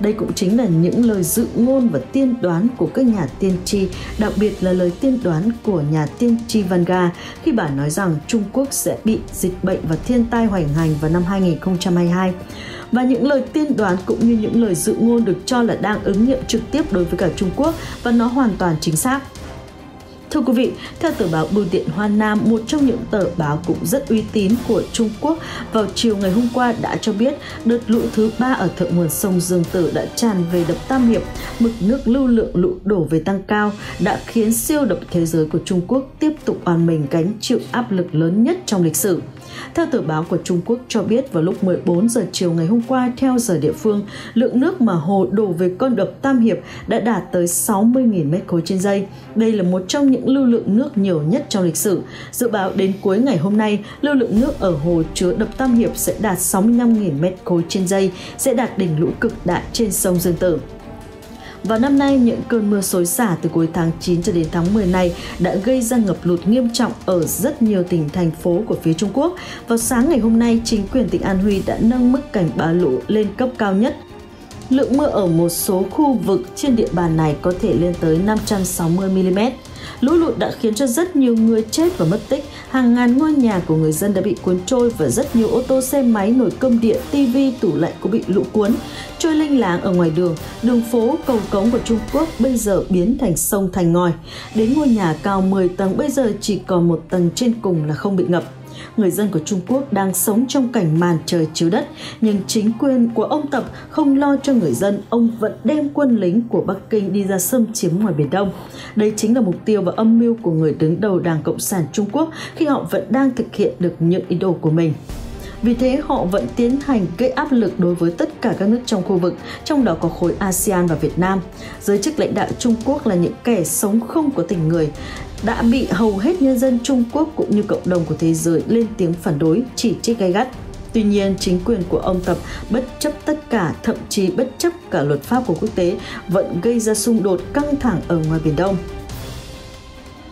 Đây cũng chính là những lời dự ngôn và tiên đoán của các nhà tiên tri, đặc biệt là lời tiên đoán của nhà tiên tri Vanga khi bà nói rằng Trung Quốc sẽ bị dịch bệnh và thiên tai hoành hành vào năm 2022 và những lời tiên đoán cũng như những lời dự ngôn được cho là đang ứng nghiệm trực tiếp đối với cả Trung Quốc và nó hoàn toàn chính xác. Thưa quý vị, theo tờ báo Bưu điện Hoa Nam, một trong những tờ báo cũng rất uy tín của Trung Quốc, vào chiều ngày hôm qua đã cho biết đợt lũ thứ ba ở thượng nguồn sông Dương Tử đã tràn về đập Tam Hiệp, mực nước lưu lượng lũ đổ về tăng cao đã khiến siêu đập thế giới của Trung Quốc tiếp tục oàn mình gánh chịu áp lực lớn nhất trong lịch sử. Theo tờ báo của Trung Quốc cho biết vào lúc 14 giờ chiều ngày hôm qua theo giờ địa phương, lượng nước mà hồ đổ về con đập Tam Hiệp đã đạt tới 60.000 mét khối trên giây. Đây là một trong những lưu lượng nước nhiều nhất trong lịch sử. Dự báo đến cuối ngày hôm nay, lưu lượng nước ở hồ chứa đập Tam Hiệp sẽ đạt 65.000 mét khối trên giây, sẽ đạt đỉnh lũ cực đại trên sông Dương Tử. Vào năm nay, những cơn mưa xối xả từ cuối tháng 9 cho đến tháng 10 này đã gây ra ngập lụt nghiêm trọng ở rất nhiều tỉnh thành phố của phía Trung Quốc. Vào sáng ngày hôm nay, chính quyền tỉnh An Huy đã nâng mức cảnh báo lũ lên cấp cao nhất Lượng mưa ở một số khu vực trên địa bàn này có thể lên tới 560 mm. Lũ lụt đã khiến cho rất nhiều người chết và mất tích, hàng ngàn ngôi nhà của người dân đã bị cuốn trôi và rất nhiều ô tô xe máy, nồi cơm điện, tivi, tủ lạnh cũng bị lũ cuốn. Trôi linh láng ở ngoài đường, đường phố, cầu cống của Trung Quốc bây giờ biến thành sông thành ngòi. Đến ngôi nhà cao 10 tầng bây giờ chỉ còn một tầng trên cùng là không bị ngập người dân của Trung Quốc đang sống trong cảnh màn trời chiếu đất, nhưng chính quyền của ông Tập không lo cho người dân, ông vẫn đem quân lính của Bắc Kinh đi ra xâm chiếm ngoài Biển Đông. Đây chính là mục tiêu và âm mưu của người đứng đầu Đảng Cộng sản Trung Quốc khi họ vẫn đang thực hiện được những ý đồ của mình. Vì thế họ vẫn tiến hành gây áp lực đối với tất cả các nước trong khu vực, trong đó có khối ASEAN và Việt Nam. Giới chức lãnh đạo Trung Quốc là những kẻ sống không có tình người, đã bị hầu hết nhân dân Trung Quốc cũng như cộng đồng của thế giới lên tiếng phản đối, chỉ trích gay gắt. Tuy nhiên, chính quyền của ông Tập bất chấp tất cả, thậm chí bất chấp cả luật pháp của quốc tế, vẫn gây ra xung đột căng thẳng ở ngoài Biển Đông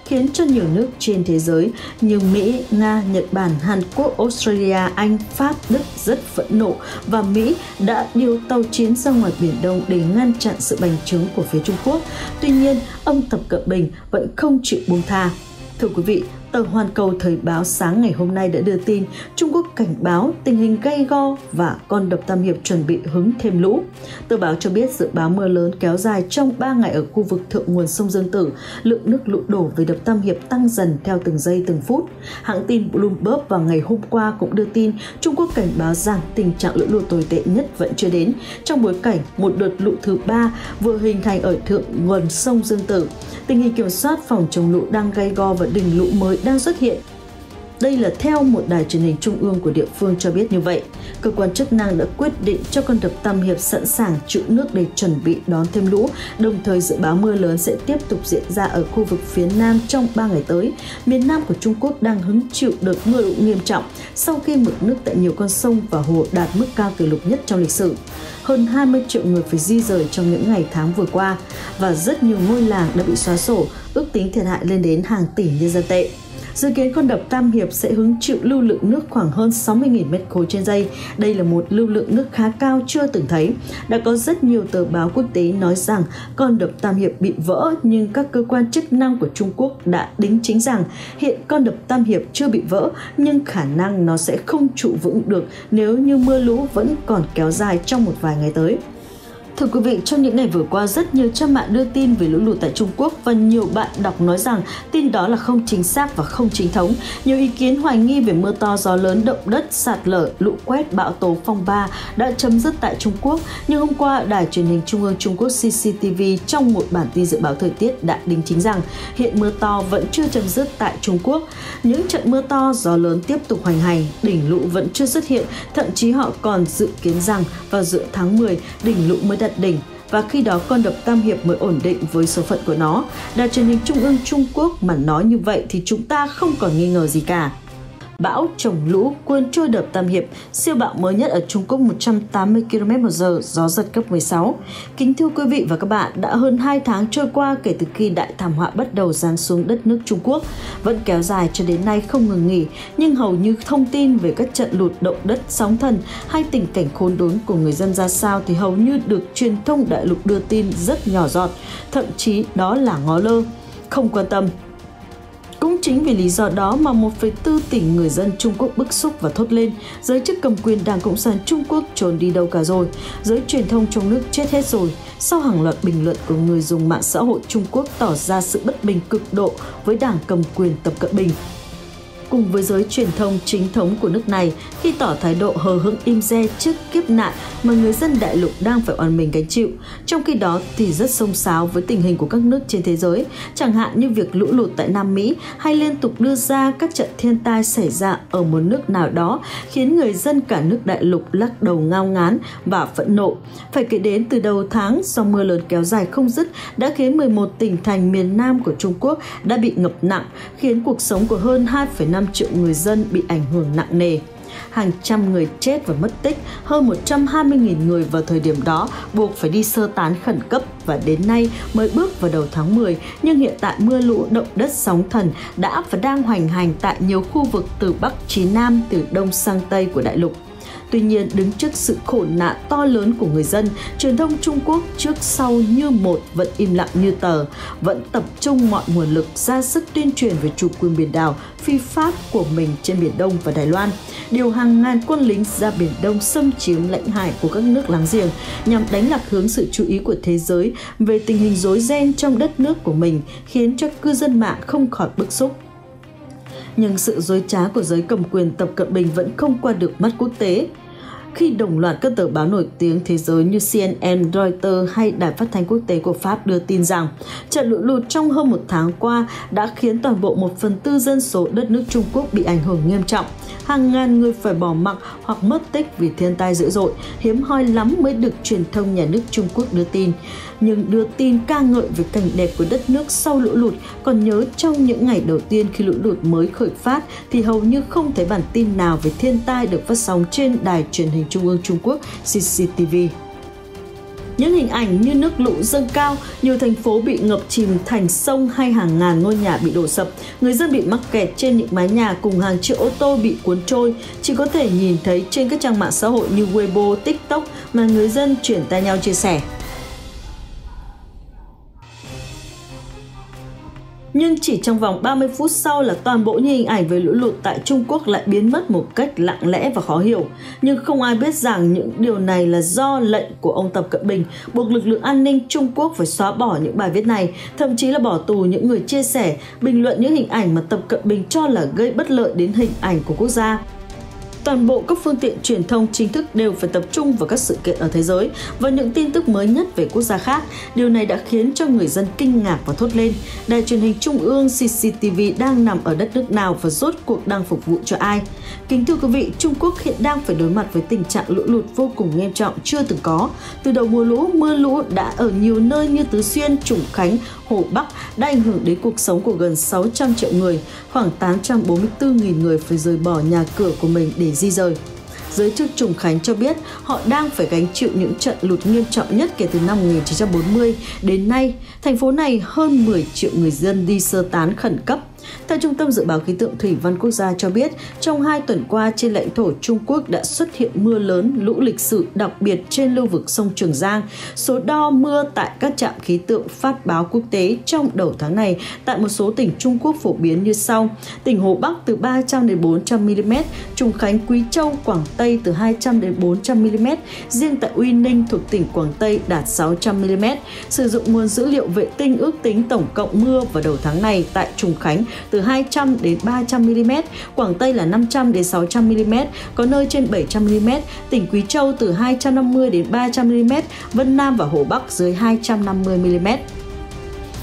khiến cho nhiều nước trên thế giới như Mỹ, Nga, Nhật Bản, Hàn Quốc, Australia, Anh, Pháp, Đức rất phẫn nộ và Mỹ đã điều tàu chiến ra ngoài Biển Đông để ngăn chặn sự bành trướng của phía Trung Quốc. Tuy nhiên, ông Tập Cận Bình vẫn không chịu buông tha. Thưa quý vị, Tờ Hoàn Cầu Thời báo sáng ngày hôm nay đã đưa tin Trung Quốc cảnh báo tình hình gay go và con đập Tam Hiệp chuẩn bị hứng thêm lũ. Tờ báo cho biết dự báo mưa lớn kéo dài trong 3 ngày ở khu vực thượng nguồn sông Dương Tử, lượng nước lũ đổ về đập Tam Hiệp tăng dần theo từng giây từng phút. Hãng tin Bloomberg vào ngày hôm qua cũng đưa tin Trung Quốc cảnh báo rằng tình trạng lũ lụt tồi tệ nhất vẫn chưa đến trong bối cảnh một đợt lũ thứ ba vừa hình thành ở thượng nguồn sông Dương Tử. Tình hình kiểm soát phòng chống lũ đang gay go và đỉnh lũ mới đang xuất hiện. Đây là theo một đài truyền hình trung ương của địa phương cho biết như vậy. Cơ quan chức năng đã quyết định cho con đập Tam Hiệp sẵn sàng trữ nước để chuẩn bị đón thêm lũ, đồng thời dự báo mưa lớn sẽ tiếp tục diễn ra ở khu vực phía Nam trong 3 ngày tới. Miền Nam của Trung Quốc đang hứng chịu đợt mưa lũ nghiêm trọng sau khi mực nước tại nhiều con sông và hồ đạt mức cao kỷ lục nhất trong lịch sử. Hơn 20 triệu người phải di rời trong những ngày tháng vừa qua và rất nhiều ngôi làng đã bị xóa sổ, ước tính thiệt hại lên đến hàng tỷ nhân dân tệ. Dự kiến con đập Tam Hiệp sẽ hứng chịu lưu lượng nước khoảng hơn 60.000 mét khối trên giây. Đây là một lưu lượng nước khá cao chưa từng thấy. Đã có rất nhiều tờ báo quốc tế nói rằng con đập Tam Hiệp bị vỡ, nhưng các cơ quan chức năng của Trung Quốc đã đính chính rằng hiện con đập Tam Hiệp chưa bị vỡ, nhưng khả năng nó sẽ không trụ vững được nếu như mưa lũ vẫn còn kéo dài trong một vài ngày tới. Thưa quý vị, trong những ngày vừa qua rất nhiều trang mạng đưa tin về lũ lụt tại Trung Quốc và nhiều bạn đọc nói rằng tin đó là không chính xác và không chính thống. Nhiều ý kiến hoài nghi về mưa to gió lớn, động đất, sạt lở, lũ quét, bão tố, phong ba đã chấm dứt tại Trung Quốc. Nhưng hôm qua, Đài truyền hình Trung ương Trung Quốc CCTV trong một bản tin dự báo thời tiết đã đính chính rằng hiện mưa to vẫn chưa chấm dứt tại Trung Quốc. Những trận mưa to, gió lớn tiếp tục hoành hành, đỉnh lũ vẫn chưa xuất hiện, thậm chí họ còn dự kiến rằng vào giữa tháng 10, đỉnh lũ mới đạt đỉnh và khi đó con đập Tam Hiệp mới ổn định với số phận của nó. Đài truyền hình Trung ương Trung Quốc mà nói như vậy thì chúng ta không còn nghi ngờ gì cả bão trồng lũ cuốn trôi đập Tam Hiệp, siêu bão mới nhất ở Trung Quốc 180 km h gió giật cấp 16. Kính thưa quý vị và các bạn, đã hơn 2 tháng trôi qua kể từ khi đại thảm họa bắt đầu giáng xuống đất nước Trung Quốc, vẫn kéo dài cho đến nay không ngừng nghỉ, nhưng hầu như thông tin về các trận lụt động đất sóng thần hay tình cảnh khốn đốn của người dân ra sao thì hầu như được truyền thông đại lục đưa tin rất nhỏ giọt, thậm chí đó là ngó lơ, không quan tâm cũng chính vì lý do đó mà 1,4 tỷ người dân Trung Quốc bức xúc và thốt lên, giới chức cầm quyền Đảng Cộng sản Trung Quốc trốn đi đâu cả rồi, giới truyền thông trong nước chết hết rồi. Sau hàng loạt bình luận của người dùng mạng xã hội Trung Quốc tỏ ra sự bất bình cực độ với Đảng cầm quyền Tập Cận Bình, cùng với giới truyền thông chính thống của nước này khi tỏ thái độ hờ hững im re trước kiếp nạn mà người dân đại lục đang phải oan mình gánh chịu. Trong khi đó thì rất xông xáo với tình hình của các nước trên thế giới, chẳng hạn như việc lũ lụt tại Nam Mỹ hay liên tục đưa ra các trận thiên tai xảy ra ở một nước nào đó khiến người dân cả nước đại lục lắc đầu ngao ngán và phẫn nộ. Phải kể đến từ đầu tháng do mưa lớn kéo dài không dứt đã khiến 11 tỉnh thành miền Nam của Trung Quốc đã bị ngập nặng, khiến cuộc sống của hơn 2,5 5 triệu người dân bị ảnh hưởng nặng nề. Hàng trăm người chết và mất tích, hơn 120.000 người vào thời điểm đó buộc phải đi sơ tán khẩn cấp và đến nay mới bước vào đầu tháng 10, nhưng hiện tại mưa lũ, động đất, sóng thần đã và đang hoành hành tại nhiều khu vực từ Bắc chí Nam, từ Đông sang Tây của đại lục. Tuy nhiên, đứng trước sự khổ nạn to lớn của người dân, truyền thông Trung Quốc trước sau như một vẫn im lặng như tờ, vẫn tập trung mọi nguồn lực ra sức tuyên truyền về chủ quyền biển đảo phi pháp của mình trên Biển Đông và Đài Loan, điều hàng ngàn quân lính ra Biển Đông xâm chiếm lãnh hải của các nước láng giềng nhằm đánh lạc hướng sự chú ý của thế giới về tình hình rối ren trong đất nước của mình, khiến cho cư dân mạng không khỏi bức xúc. Nhưng sự dối trá của giới cầm quyền Tập Cận Bình vẫn không qua được mắt quốc tế khi đồng loạt các tờ báo nổi tiếng thế giới như CNN, Reuters hay Đài phát thanh quốc tế của Pháp đưa tin rằng trận lũ lụt trong hơn một tháng qua đã khiến toàn bộ một phần tư dân số đất nước Trung Quốc bị ảnh hưởng nghiêm trọng. Hàng ngàn người phải bỏ mặc hoặc mất tích vì thiên tai dữ dội, hiếm hoi lắm mới được truyền thông nhà nước Trung Quốc đưa tin. Nhưng đưa tin ca ngợi về cảnh đẹp của đất nước sau lũ lụt, còn nhớ trong những ngày đầu tiên khi lũ lụt mới khởi phát thì hầu như không thấy bản tin nào về thiên tai được phát sóng trên đài truyền hình Trung ương Trung Quốc CCTV. Những hình ảnh như nước lũ dâng cao, nhiều thành phố bị ngập chìm thành sông hay hàng ngàn ngôi nhà bị đổ sập, người dân bị mắc kẹt trên những mái nhà cùng hàng triệu ô tô bị cuốn trôi chỉ có thể nhìn thấy trên các trang mạng xã hội như Weibo, TikTok mà người dân chuyển tay nhau chia sẻ. Nhưng chỉ trong vòng 30 phút sau là toàn bộ những hình ảnh về lũ lụt tại Trung Quốc lại biến mất một cách lặng lẽ và khó hiểu. Nhưng không ai biết rằng những điều này là do lệnh của ông Tập Cận Bình buộc lực lượng an ninh Trung Quốc phải xóa bỏ những bài viết này, thậm chí là bỏ tù những người chia sẻ, bình luận những hình ảnh mà Tập Cận Bình cho là gây bất lợi đến hình ảnh của quốc gia toàn bộ các phương tiện truyền thông chính thức đều phải tập trung vào các sự kiện ở thế giới và những tin tức mới nhất về quốc gia khác. Điều này đã khiến cho người dân kinh ngạc và thốt lên. Đài truyền hình trung ương CCTV đang nằm ở đất nước nào và rốt cuộc đang phục vụ cho ai? Kính thưa quý vị, Trung Quốc hiện đang phải đối mặt với tình trạng lũ lụt vô cùng nghiêm trọng chưa từng có. Từ đầu mùa lũ, mưa lũ đã ở nhiều nơi như Tứ Xuyên, Trùng Khánh, Hồ Bắc đã ảnh hưởng đến cuộc sống của gần 600 triệu người, khoảng 844.000 người phải rời bỏ nhà cửa của mình để di rời. Giới chức Trùng Khánh cho biết họ đang phải gánh chịu những trận lụt nghiêm trọng nhất kể từ năm 1940 đến nay. Thành phố này hơn 10 triệu người dân đi sơ tán khẩn cấp theo Trung tâm Dự báo Khí tượng Thủy văn Quốc gia cho biết, trong hai tuần qua trên lãnh thổ Trung Quốc đã xuất hiện mưa lớn, lũ lịch sử đặc biệt trên lưu vực sông Trường Giang. Số đo mưa tại các trạm khí tượng phát báo quốc tế trong đầu tháng này tại một số tỉnh Trung Quốc phổ biến như sau. Tỉnh Hồ Bắc từ 300 đến 400 mm, Trùng Khánh, Quý Châu, Quảng Tây từ 200 đến 400 mm, riêng tại Uy Ninh thuộc tỉnh Quảng Tây đạt 600 mm. Sử dụng nguồn dữ liệu vệ tinh ước tính tổng cộng mưa vào đầu tháng này tại Trùng Khánh từ 200 đến 300 mm, Quảng Tây là 500 đến 600 mm, có nơi trên 700 mm, tỉnh Quý Châu từ 250 đến 300 mm, Vân Nam và Hồ Bắc dưới 250 mm.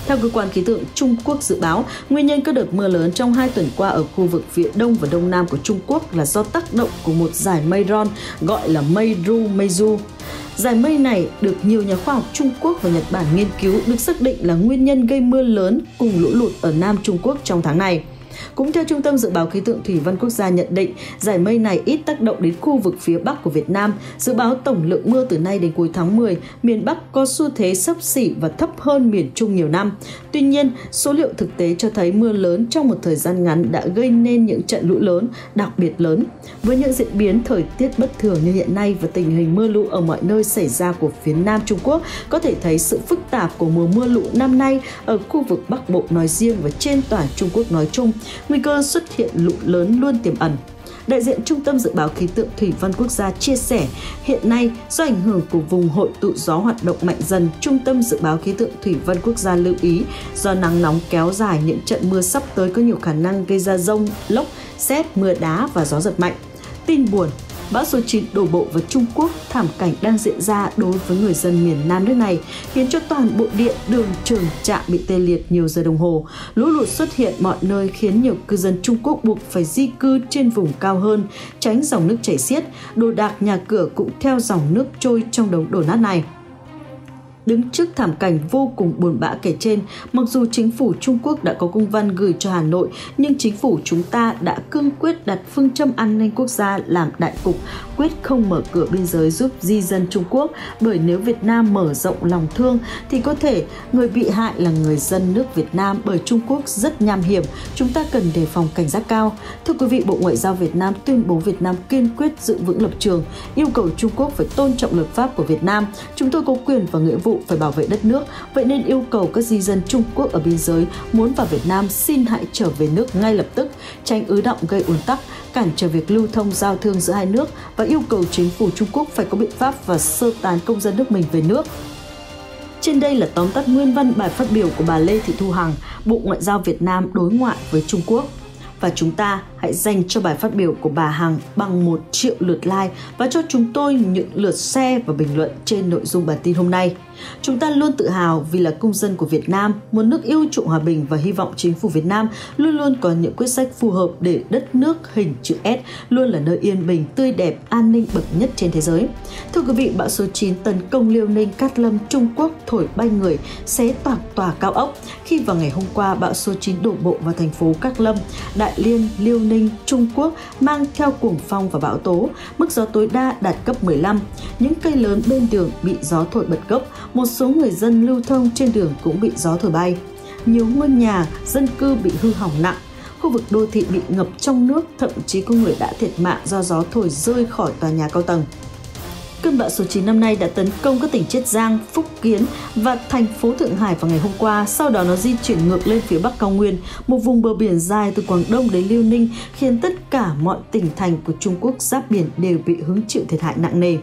Theo cơ quan khí tượng Trung Quốc dự báo, nguyên nhân các đợt mưa lớn trong hai tuần qua ở khu vực phía đông và đông nam của Trung Quốc là do tác động của một giải mây ron gọi là mây Ru mây du. Giải mây này được nhiều nhà khoa học Trung Quốc và Nhật Bản nghiên cứu, được xác định là nguyên nhân gây mưa lớn cùng lũ lụt ở Nam Trung Quốc trong tháng này. Cũng theo Trung tâm Dự báo Khí tượng Thủy văn Quốc gia nhận định, giải mây này ít tác động đến khu vực phía Bắc của Việt Nam. Dự báo tổng lượng mưa từ nay đến cuối tháng 10, miền Bắc có xu thế sấp xỉ và thấp hơn miền Trung nhiều năm. Tuy nhiên, số liệu thực tế cho thấy mưa lớn trong một thời gian ngắn đã gây nên những trận lũ lớn, đặc biệt lớn. Với những diễn biến thời tiết bất thường như hiện nay và tình hình mưa lũ ở mọi nơi xảy ra của phía Nam Trung Quốc, có thể thấy sự phức tạp của mùa mưa lũ năm nay ở khu vực Bắc Bộ nói riêng và trên toàn Trung Quốc nói chung nguy cơ xuất hiện lũ lớn luôn tiềm ẩn. Đại diện Trung tâm Dự báo Khí tượng Thủy văn Quốc gia chia sẻ, hiện nay do ảnh hưởng của vùng hội tụ gió hoạt động mạnh dần, Trung tâm Dự báo Khí tượng Thủy văn Quốc gia lưu ý do nắng nóng kéo dài những trận mưa sắp tới có nhiều khả năng gây ra rông, lốc, xét, mưa đá và gió giật mạnh. Tin buồn, Bão số 9 đổ bộ vào Trung Quốc, thảm cảnh đang diễn ra đối với người dân miền Nam nước này, khiến cho toàn bộ điện, đường, trường, trạm bị tê liệt nhiều giờ đồng hồ. Lũ lụt xuất hiện mọi nơi khiến nhiều cư dân Trung Quốc buộc phải di cư trên vùng cao hơn, tránh dòng nước chảy xiết. Đồ đạc nhà cửa cũng theo dòng nước trôi trong đống đổ nát này. Đứng trước thảm cảnh vô cùng buồn bã kể trên, mặc dù chính phủ Trung Quốc đã có công văn gửi cho Hà Nội, nhưng chính phủ chúng ta đã cương quyết đặt phương châm an ninh quốc gia làm đại cục, quyết không mở cửa biên giới giúp di dân Trung Quốc, bởi nếu Việt Nam mở rộng lòng thương thì có thể người bị hại là người dân nước Việt Nam bởi Trung Quốc rất nham hiểm, chúng ta cần đề phòng cảnh giác cao. Thưa quý vị, Bộ Ngoại giao Việt Nam tuyên bố Việt Nam kiên quyết giữ vững lập trường, yêu cầu Trung Quốc phải tôn trọng luật pháp của Việt Nam. Chúng tôi có quyền và nghĩa vụ phải bảo vệ đất nước, vậy nên yêu cầu các di dân Trung Quốc ở biên giới muốn vào Việt Nam xin hãy trở về nước ngay lập tức, tránh ứ động gây ùn tắc, cản trở việc lưu thông giao thương giữa hai nước và yêu cầu chính phủ Trung Quốc phải có biện pháp và sơ tán công dân nước mình về nước. Trên đây là tóm tắt nguyên văn bài phát biểu của bà Lê Thị Thu Hằng, Bộ Ngoại giao Việt Nam đối ngoại với Trung Quốc và chúng ta hãy dành cho bài phát biểu của bà Hằng bằng một triệu lượt like và cho chúng tôi những lượt share và bình luận trên nội dung bản tin hôm nay. Chúng ta luôn tự hào vì là công dân của Việt Nam, một nước yêu chuộng hòa bình và hy vọng chính phủ Việt Nam luôn luôn có những quyết sách phù hợp để đất nước hình chữ S luôn là nơi yên bình, tươi đẹp, an ninh bậc nhất trên thế giới. Thưa quý vị, bão số 9 tấn công Liêu Ninh, Cát Lâm, Trung Quốc thổi bay người, xé toạc tòa cao ốc. Khi vào ngày hôm qua, bão số 9 đổ bộ vào thành phố Cát Lâm, Đại Liên, Liêu Ninh, Trung Quốc mang theo cuồng phong và bão tố, mức gió tối đa đạt cấp 15. Những cây lớn bên đường bị gió thổi bật gốc, một số người dân lưu thông trên đường cũng bị gió thổi bay. Nhiều ngôi nhà, dân cư bị hư hỏng nặng, khu vực đô thị bị ngập trong nước, thậm chí có người đã thiệt mạng do gió thổi rơi khỏi tòa nhà cao tầng. Cơn bão số 9 năm nay đã tấn công các tỉnh Chiết Giang, Phúc Kiến và thành phố Thượng Hải vào ngày hôm qua. Sau đó nó di chuyển ngược lên phía Bắc cao nguyên, một vùng bờ biển dài từ Quảng Đông đến Liêu Ninh, khiến tất cả mọi tỉnh thành của Trung Quốc giáp biển đều bị hứng chịu thiệt hại nặng nề.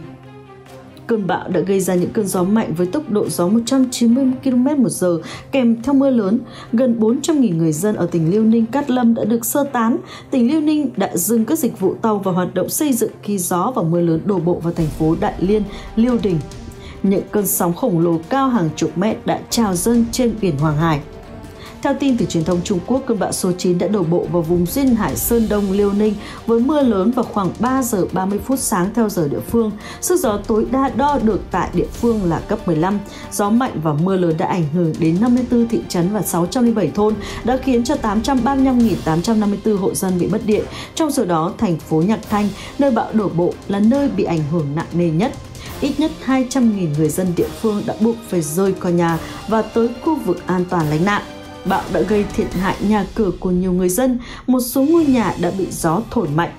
Cơn bão đã gây ra những cơn gió mạnh với tốc độ gió 190 km một giờ kèm theo mưa lớn. Gần 400.000 người dân ở tỉnh Liêu Ninh, Cát Lâm đã được sơ tán. Tỉnh Liêu Ninh đã dừng các dịch vụ tàu và hoạt động xây dựng khi gió và mưa lớn đổ bộ vào thành phố Đại Liên, Liêu Đình. Những cơn sóng khổng lồ cao hàng chục mét đã trào dâng trên biển Hoàng Hải. Theo tin từ truyền thông Trung Quốc, cơn bão số 9 đã đổ bộ vào vùng duyên hải Sơn Đông Liêu Ninh với mưa lớn vào khoảng 3 giờ 30 phút sáng theo giờ địa phương. Sức gió tối đa đo được tại địa phương là cấp 15. Gió mạnh và mưa lớn đã ảnh hưởng đến 54 thị trấn và 607 thôn, đã khiến cho 835.854 hộ dân bị mất điện. Trong số đó, thành phố Nhạc Thanh, nơi bão đổ bộ là nơi bị ảnh hưởng nặng nề nhất ít nhất 200.000 người dân địa phương đã buộc phải rời khỏi nhà và tới khu vực an toàn lánh nạn. Bão đã gây thiệt hại nhà cửa của nhiều người dân, một số ngôi nhà đã bị gió thổi mạnh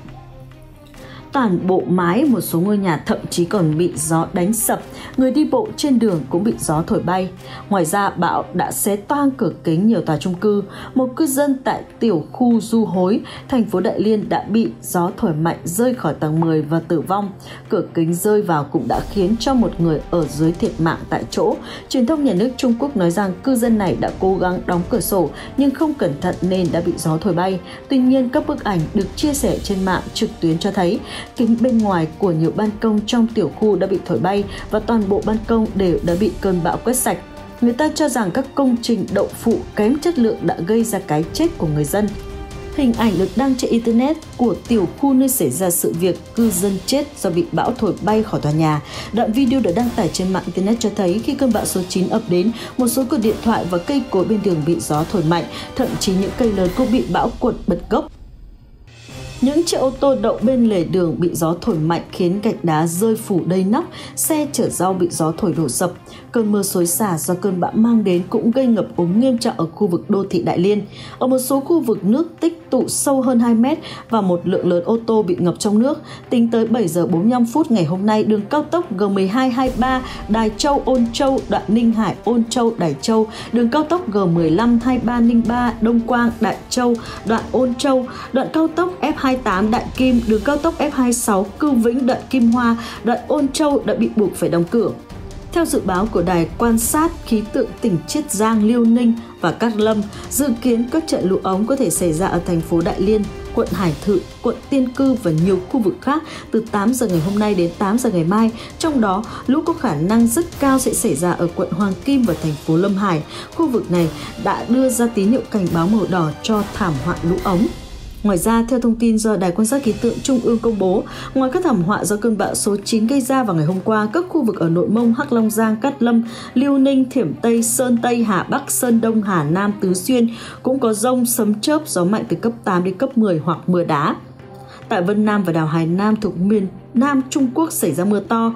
toàn bộ mái một số ngôi nhà thậm chí còn bị gió đánh sập, người đi bộ trên đường cũng bị gió thổi bay. Ngoài ra, bão đã xé toang cửa kính nhiều tòa chung cư. Một cư dân tại tiểu khu Du Hối, thành phố Đại Liên đã bị gió thổi mạnh rơi khỏi tầng 10 và tử vong. Cửa kính rơi vào cũng đã khiến cho một người ở dưới thiệt mạng tại chỗ. Truyền thông nhà nước Trung Quốc nói rằng cư dân này đã cố gắng đóng cửa sổ nhưng không cẩn thận nên đã bị gió thổi bay. Tuy nhiên, các bức ảnh được chia sẻ trên mạng trực tuyến cho thấy kính bên ngoài của nhiều ban công trong tiểu khu đã bị thổi bay và toàn bộ ban công đều đã bị cơn bão quét sạch. Người ta cho rằng các công trình đậu phụ kém chất lượng đã gây ra cái chết của người dân. Hình ảnh được đăng trên Internet của tiểu khu nơi xảy ra sự việc cư dân chết do bị bão thổi bay khỏi tòa nhà. Đoạn video được đăng tải trên mạng Internet cho thấy khi cơn bão số 9 ập đến, một số cột điện thoại và cây cối bên đường bị gió thổi mạnh, thậm chí những cây lớn cũng bị bão cuột bật gốc những chiếc ô tô đậu bên lề đường bị gió thổi mạnh khiến gạch đá rơi phủ đầy nóc, xe chở rau bị gió thổi đổ sập. Cơn mưa xối xả do cơn bão mang đến cũng gây ngập úng nghiêm trọng ở khu vực đô thị Đại Liên. Ở một số khu vực nước tích tụ sâu hơn 2 mét và một lượng lớn ô tô bị ngập trong nước. Tính tới 7 giờ 45 phút ngày hôm nay, đường cao tốc G1223 Đài Châu Ôn Châu, đoạn Ninh Hải Ôn Châu Đài Châu, đường cao tốc G15 2303 Đông Quang Đại Châu, đoạn Ôn Châu, đoạn cao tốc F28 Đại Kim, đường cao tốc F26 Cư Vĩnh đoạn Kim Hoa, đoạn Ôn Châu đã bị buộc phải đóng cửa. Theo dự báo của Đài quan sát khí tượng tỉnh Chiết Giang, Liêu Ninh và Cát Lâm, dự kiến các trận lũ ống có thể xảy ra ở thành phố Đại Liên, quận Hải Thự, quận Tiên Cư và nhiều khu vực khác từ 8 giờ ngày hôm nay đến 8 giờ ngày mai. Trong đó, lũ có khả năng rất cao sẽ xảy ra ở quận Hoàng Kim và thành phố Lâm Hải. Khu vực này đã đưa ra tín hiệu cảnh báo màu đỏ cho thảm họa lũ ống. Ngoài ra, theo thông tin do Đài quan sát khí tượng Trung ương công bố, ngoài các thảm họa do cơn bão số 9 gây ra vào ngày hôm qua, các khu vực ở Nội Mông, Hắc Long Giang, Cát Lâm, Liêu Ninh, Thiểm Tây, Sơn Tây, Hà Bắc, Sơn Đông, Hà Nam, Tứ Xuyên cũng có rông, sấm chớp, gió mạnh từ cấp 8 đến cấp 10 hoặc mưa đá. Tại Vân Nam và đảo Hải Nam thuộc miền Nam Trung Quốc xảy ra mưa to,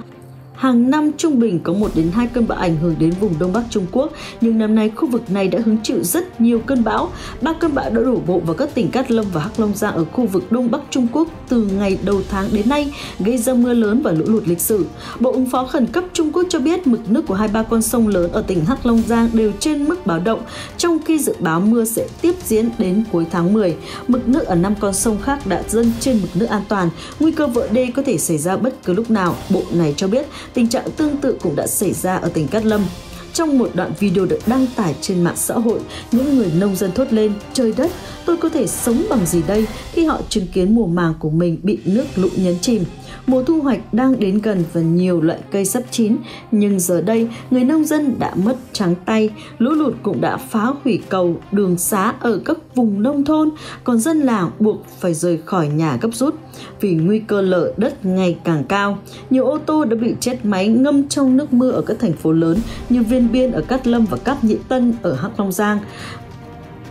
Hàng năm trung bình có 1 đến 2 cơn bão ảnh hưởng đến vùng Đông Bắc Trung Quốc, nhưng năm nay khu vực này đã hứng chịu rất nhiều cơn bão. Ba cơn bão đã đổ bộ vào các tỉnh Cát Lâm và Hắc Long Giang ở khu vực Đông Bắc Trung Quốc từ ngày đầu tháng đến nay, gây ra mưa lớn và lũ lụt lịch sử. Bộ ứng phó khẩn cấp Trung Quốc cho biết mực nước của hai ba con sông lớn ở tỉnh Hắc Long Giang đều trên mức báo động, trong khi dự báo mưa sẽ tiếp diễn đến cuối tháng 10. Mực nước ở năm con sông khác đã dâng trên mực nước an toàn, nguy cơ vỡ đê có thể xảy ra bất cứ lúc nào. Bộ này cho biết Tình trạng tương tự cũng đã xảy ra ở tỉnh Cát Lâm. Trong một đoạn video được đăng tải trên mạng xã hội, những người nông dân thốt lên, trời đất, tôi có thể sống bằng gì đây khi họ chứng kiến mùa màng của mình bị nước lũ nhấn chìm. Mùa thu hoạch đang đến gần và nhiều loại cây sắp chín, nhưng giờ đây người nông dân đã mất trắng tay, lũ lụt cũng đã phá hủy cầu, đường xá ở các vùng nông thôn, còn dân làng buộc phải rời khỏi nhà gấp rút vì nguy cơ lở đất ngày càng cao. Nhiều ô tô đã bị chết máy ngâm trong nước mưa ở các thành phố lớn như Viên Biên ở Cát Lâm và Cáp Nhĩ Tân ở Hắc Long Giang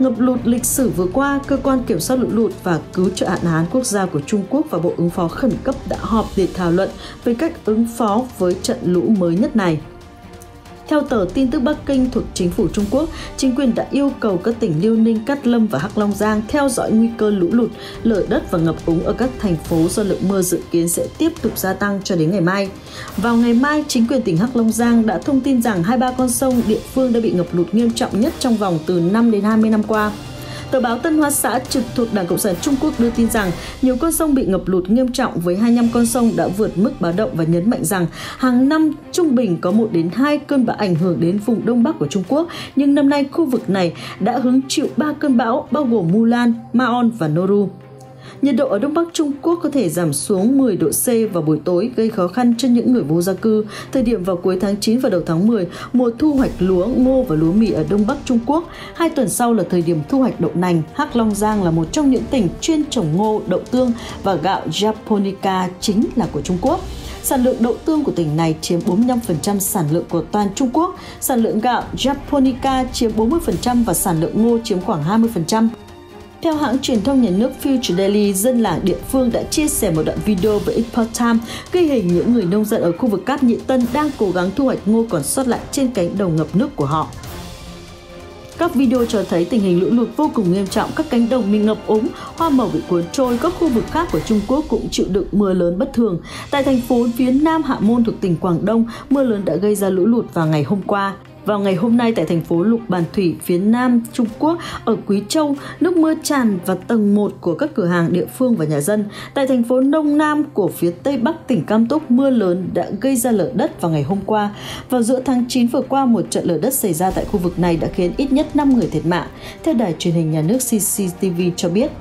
ngập lụt lịch sử vừa qua, Cơ quan Kiểm soát lũ lụt và Cứu trợ hạn hán quốc gia của Trung Quốc và Bộ ứng phó khẩn cấp đã họp để thảo luận về cách ứng phó với trận lũ mới nhất này. Theo tờ tin tức Bắc Kinh thuộc chính phủ Trung Quốc, chính quyền đã yêu cầu các tỉnh Liêu Ninh, Cát Lâm và Hắc Long Giang theo dõi nguy cơ lũ lụt, lở đất và ngập úng ở các thành phố do lượng mưa dự kiến sẽ tiếp tục gia tăng cho đến ngày mai. Vào ngày mai, chính quyền tỉnh Hắc Long Giang đã thông tin rằng hai ba con sông địa phương đã bị ngập lụt nghiêm trọng nhất trong vòng từ 5 đến 20 năm qua. Tờ báo Tân Hoa Xã trực thuộc Đảng Cộng sản Trung Quốc đưa tin rằng nhiều con sông bị ngập lụt nghiêm trọng với 25 con sông đã vượt mức báo động và nhấn mạnh rằng hàng năm trung bình có 1 đến 2 cơn bão ảnh hưởng đến vùng Đông Bắc của Trung Quốc, nhưng năm nay khu vực này đã hứng chịu 3 cơn bão bao gồm Mulan, Maon và Noru. Nhiệt độ ở Đông Bắc Trung Quốc có thể giảm xuống 10 độ C vào buổi tối gây khó khăn cho những người vô gia cư. Thời điểm vào cuối tháng 9 và đầu tháng 10, mùa thu hoạch lúa, ngô và lúa mì ở Đông Bắc Trung Quốc. Hai tuần sau là thời điểm thu hoạch đậu nành. Hắc Long Giang là một trong những tỉnh chuyên trồng ngô, đậu tương và gạo Japonica chính là của Trung Quốc. Sản lượng đậu tương của tỉnh này chiếm 45% sản lượng của toàn Trung Quốc, sản lượng gạo Japonica chiếm 40% và sản lượng ngô chiếm khoảng 20%. Theo hãng truyền thông nhà nước Future Daily, dân làng địa phương đã chia sẻ một đoạn video với Epoch Time ghi hình những người nông dân ở khu vực Cáp Nhị Tân đang cố gắng thu hoạch ngô còn sót lại trên cánh đồng ngập nước của họ. Các video cho thấy tình hình lũ lụt vô cùng nghiêm trọng, các cánh đồng bị ngập úng, hoa màu bị cuốn trôi, các khu vực khác của Trung Quốc cũng chịu đựng mưa lớn bất thường. Tại thành phố phía Nam Hạ Môn thuộc tỉnh Quảng Đông, mưa lớn đã gây ra lũ lụt vào ngày hôm qua. Vào ngày hôm nay tại thành phố Lục Bàn Thủy phía Nam Trung Quốc ở Quý Châu, nước mưa tràn vào tầng 1 của các cửa hàng địa phương và nhà dân. Tại thành phố Đông Nam của phía Tây Bắc tỉnh Cam Túc, mưa lớn đã gây ra lở đất vào ngày hôm qua. Vào giữa tháng 9 vừa qua, một trận lở đất xảy ra tại khu vực này đã khiến ít nhất 5 người thiệt mạng, theo đài truyền hình nhà nước CCTV cho biết.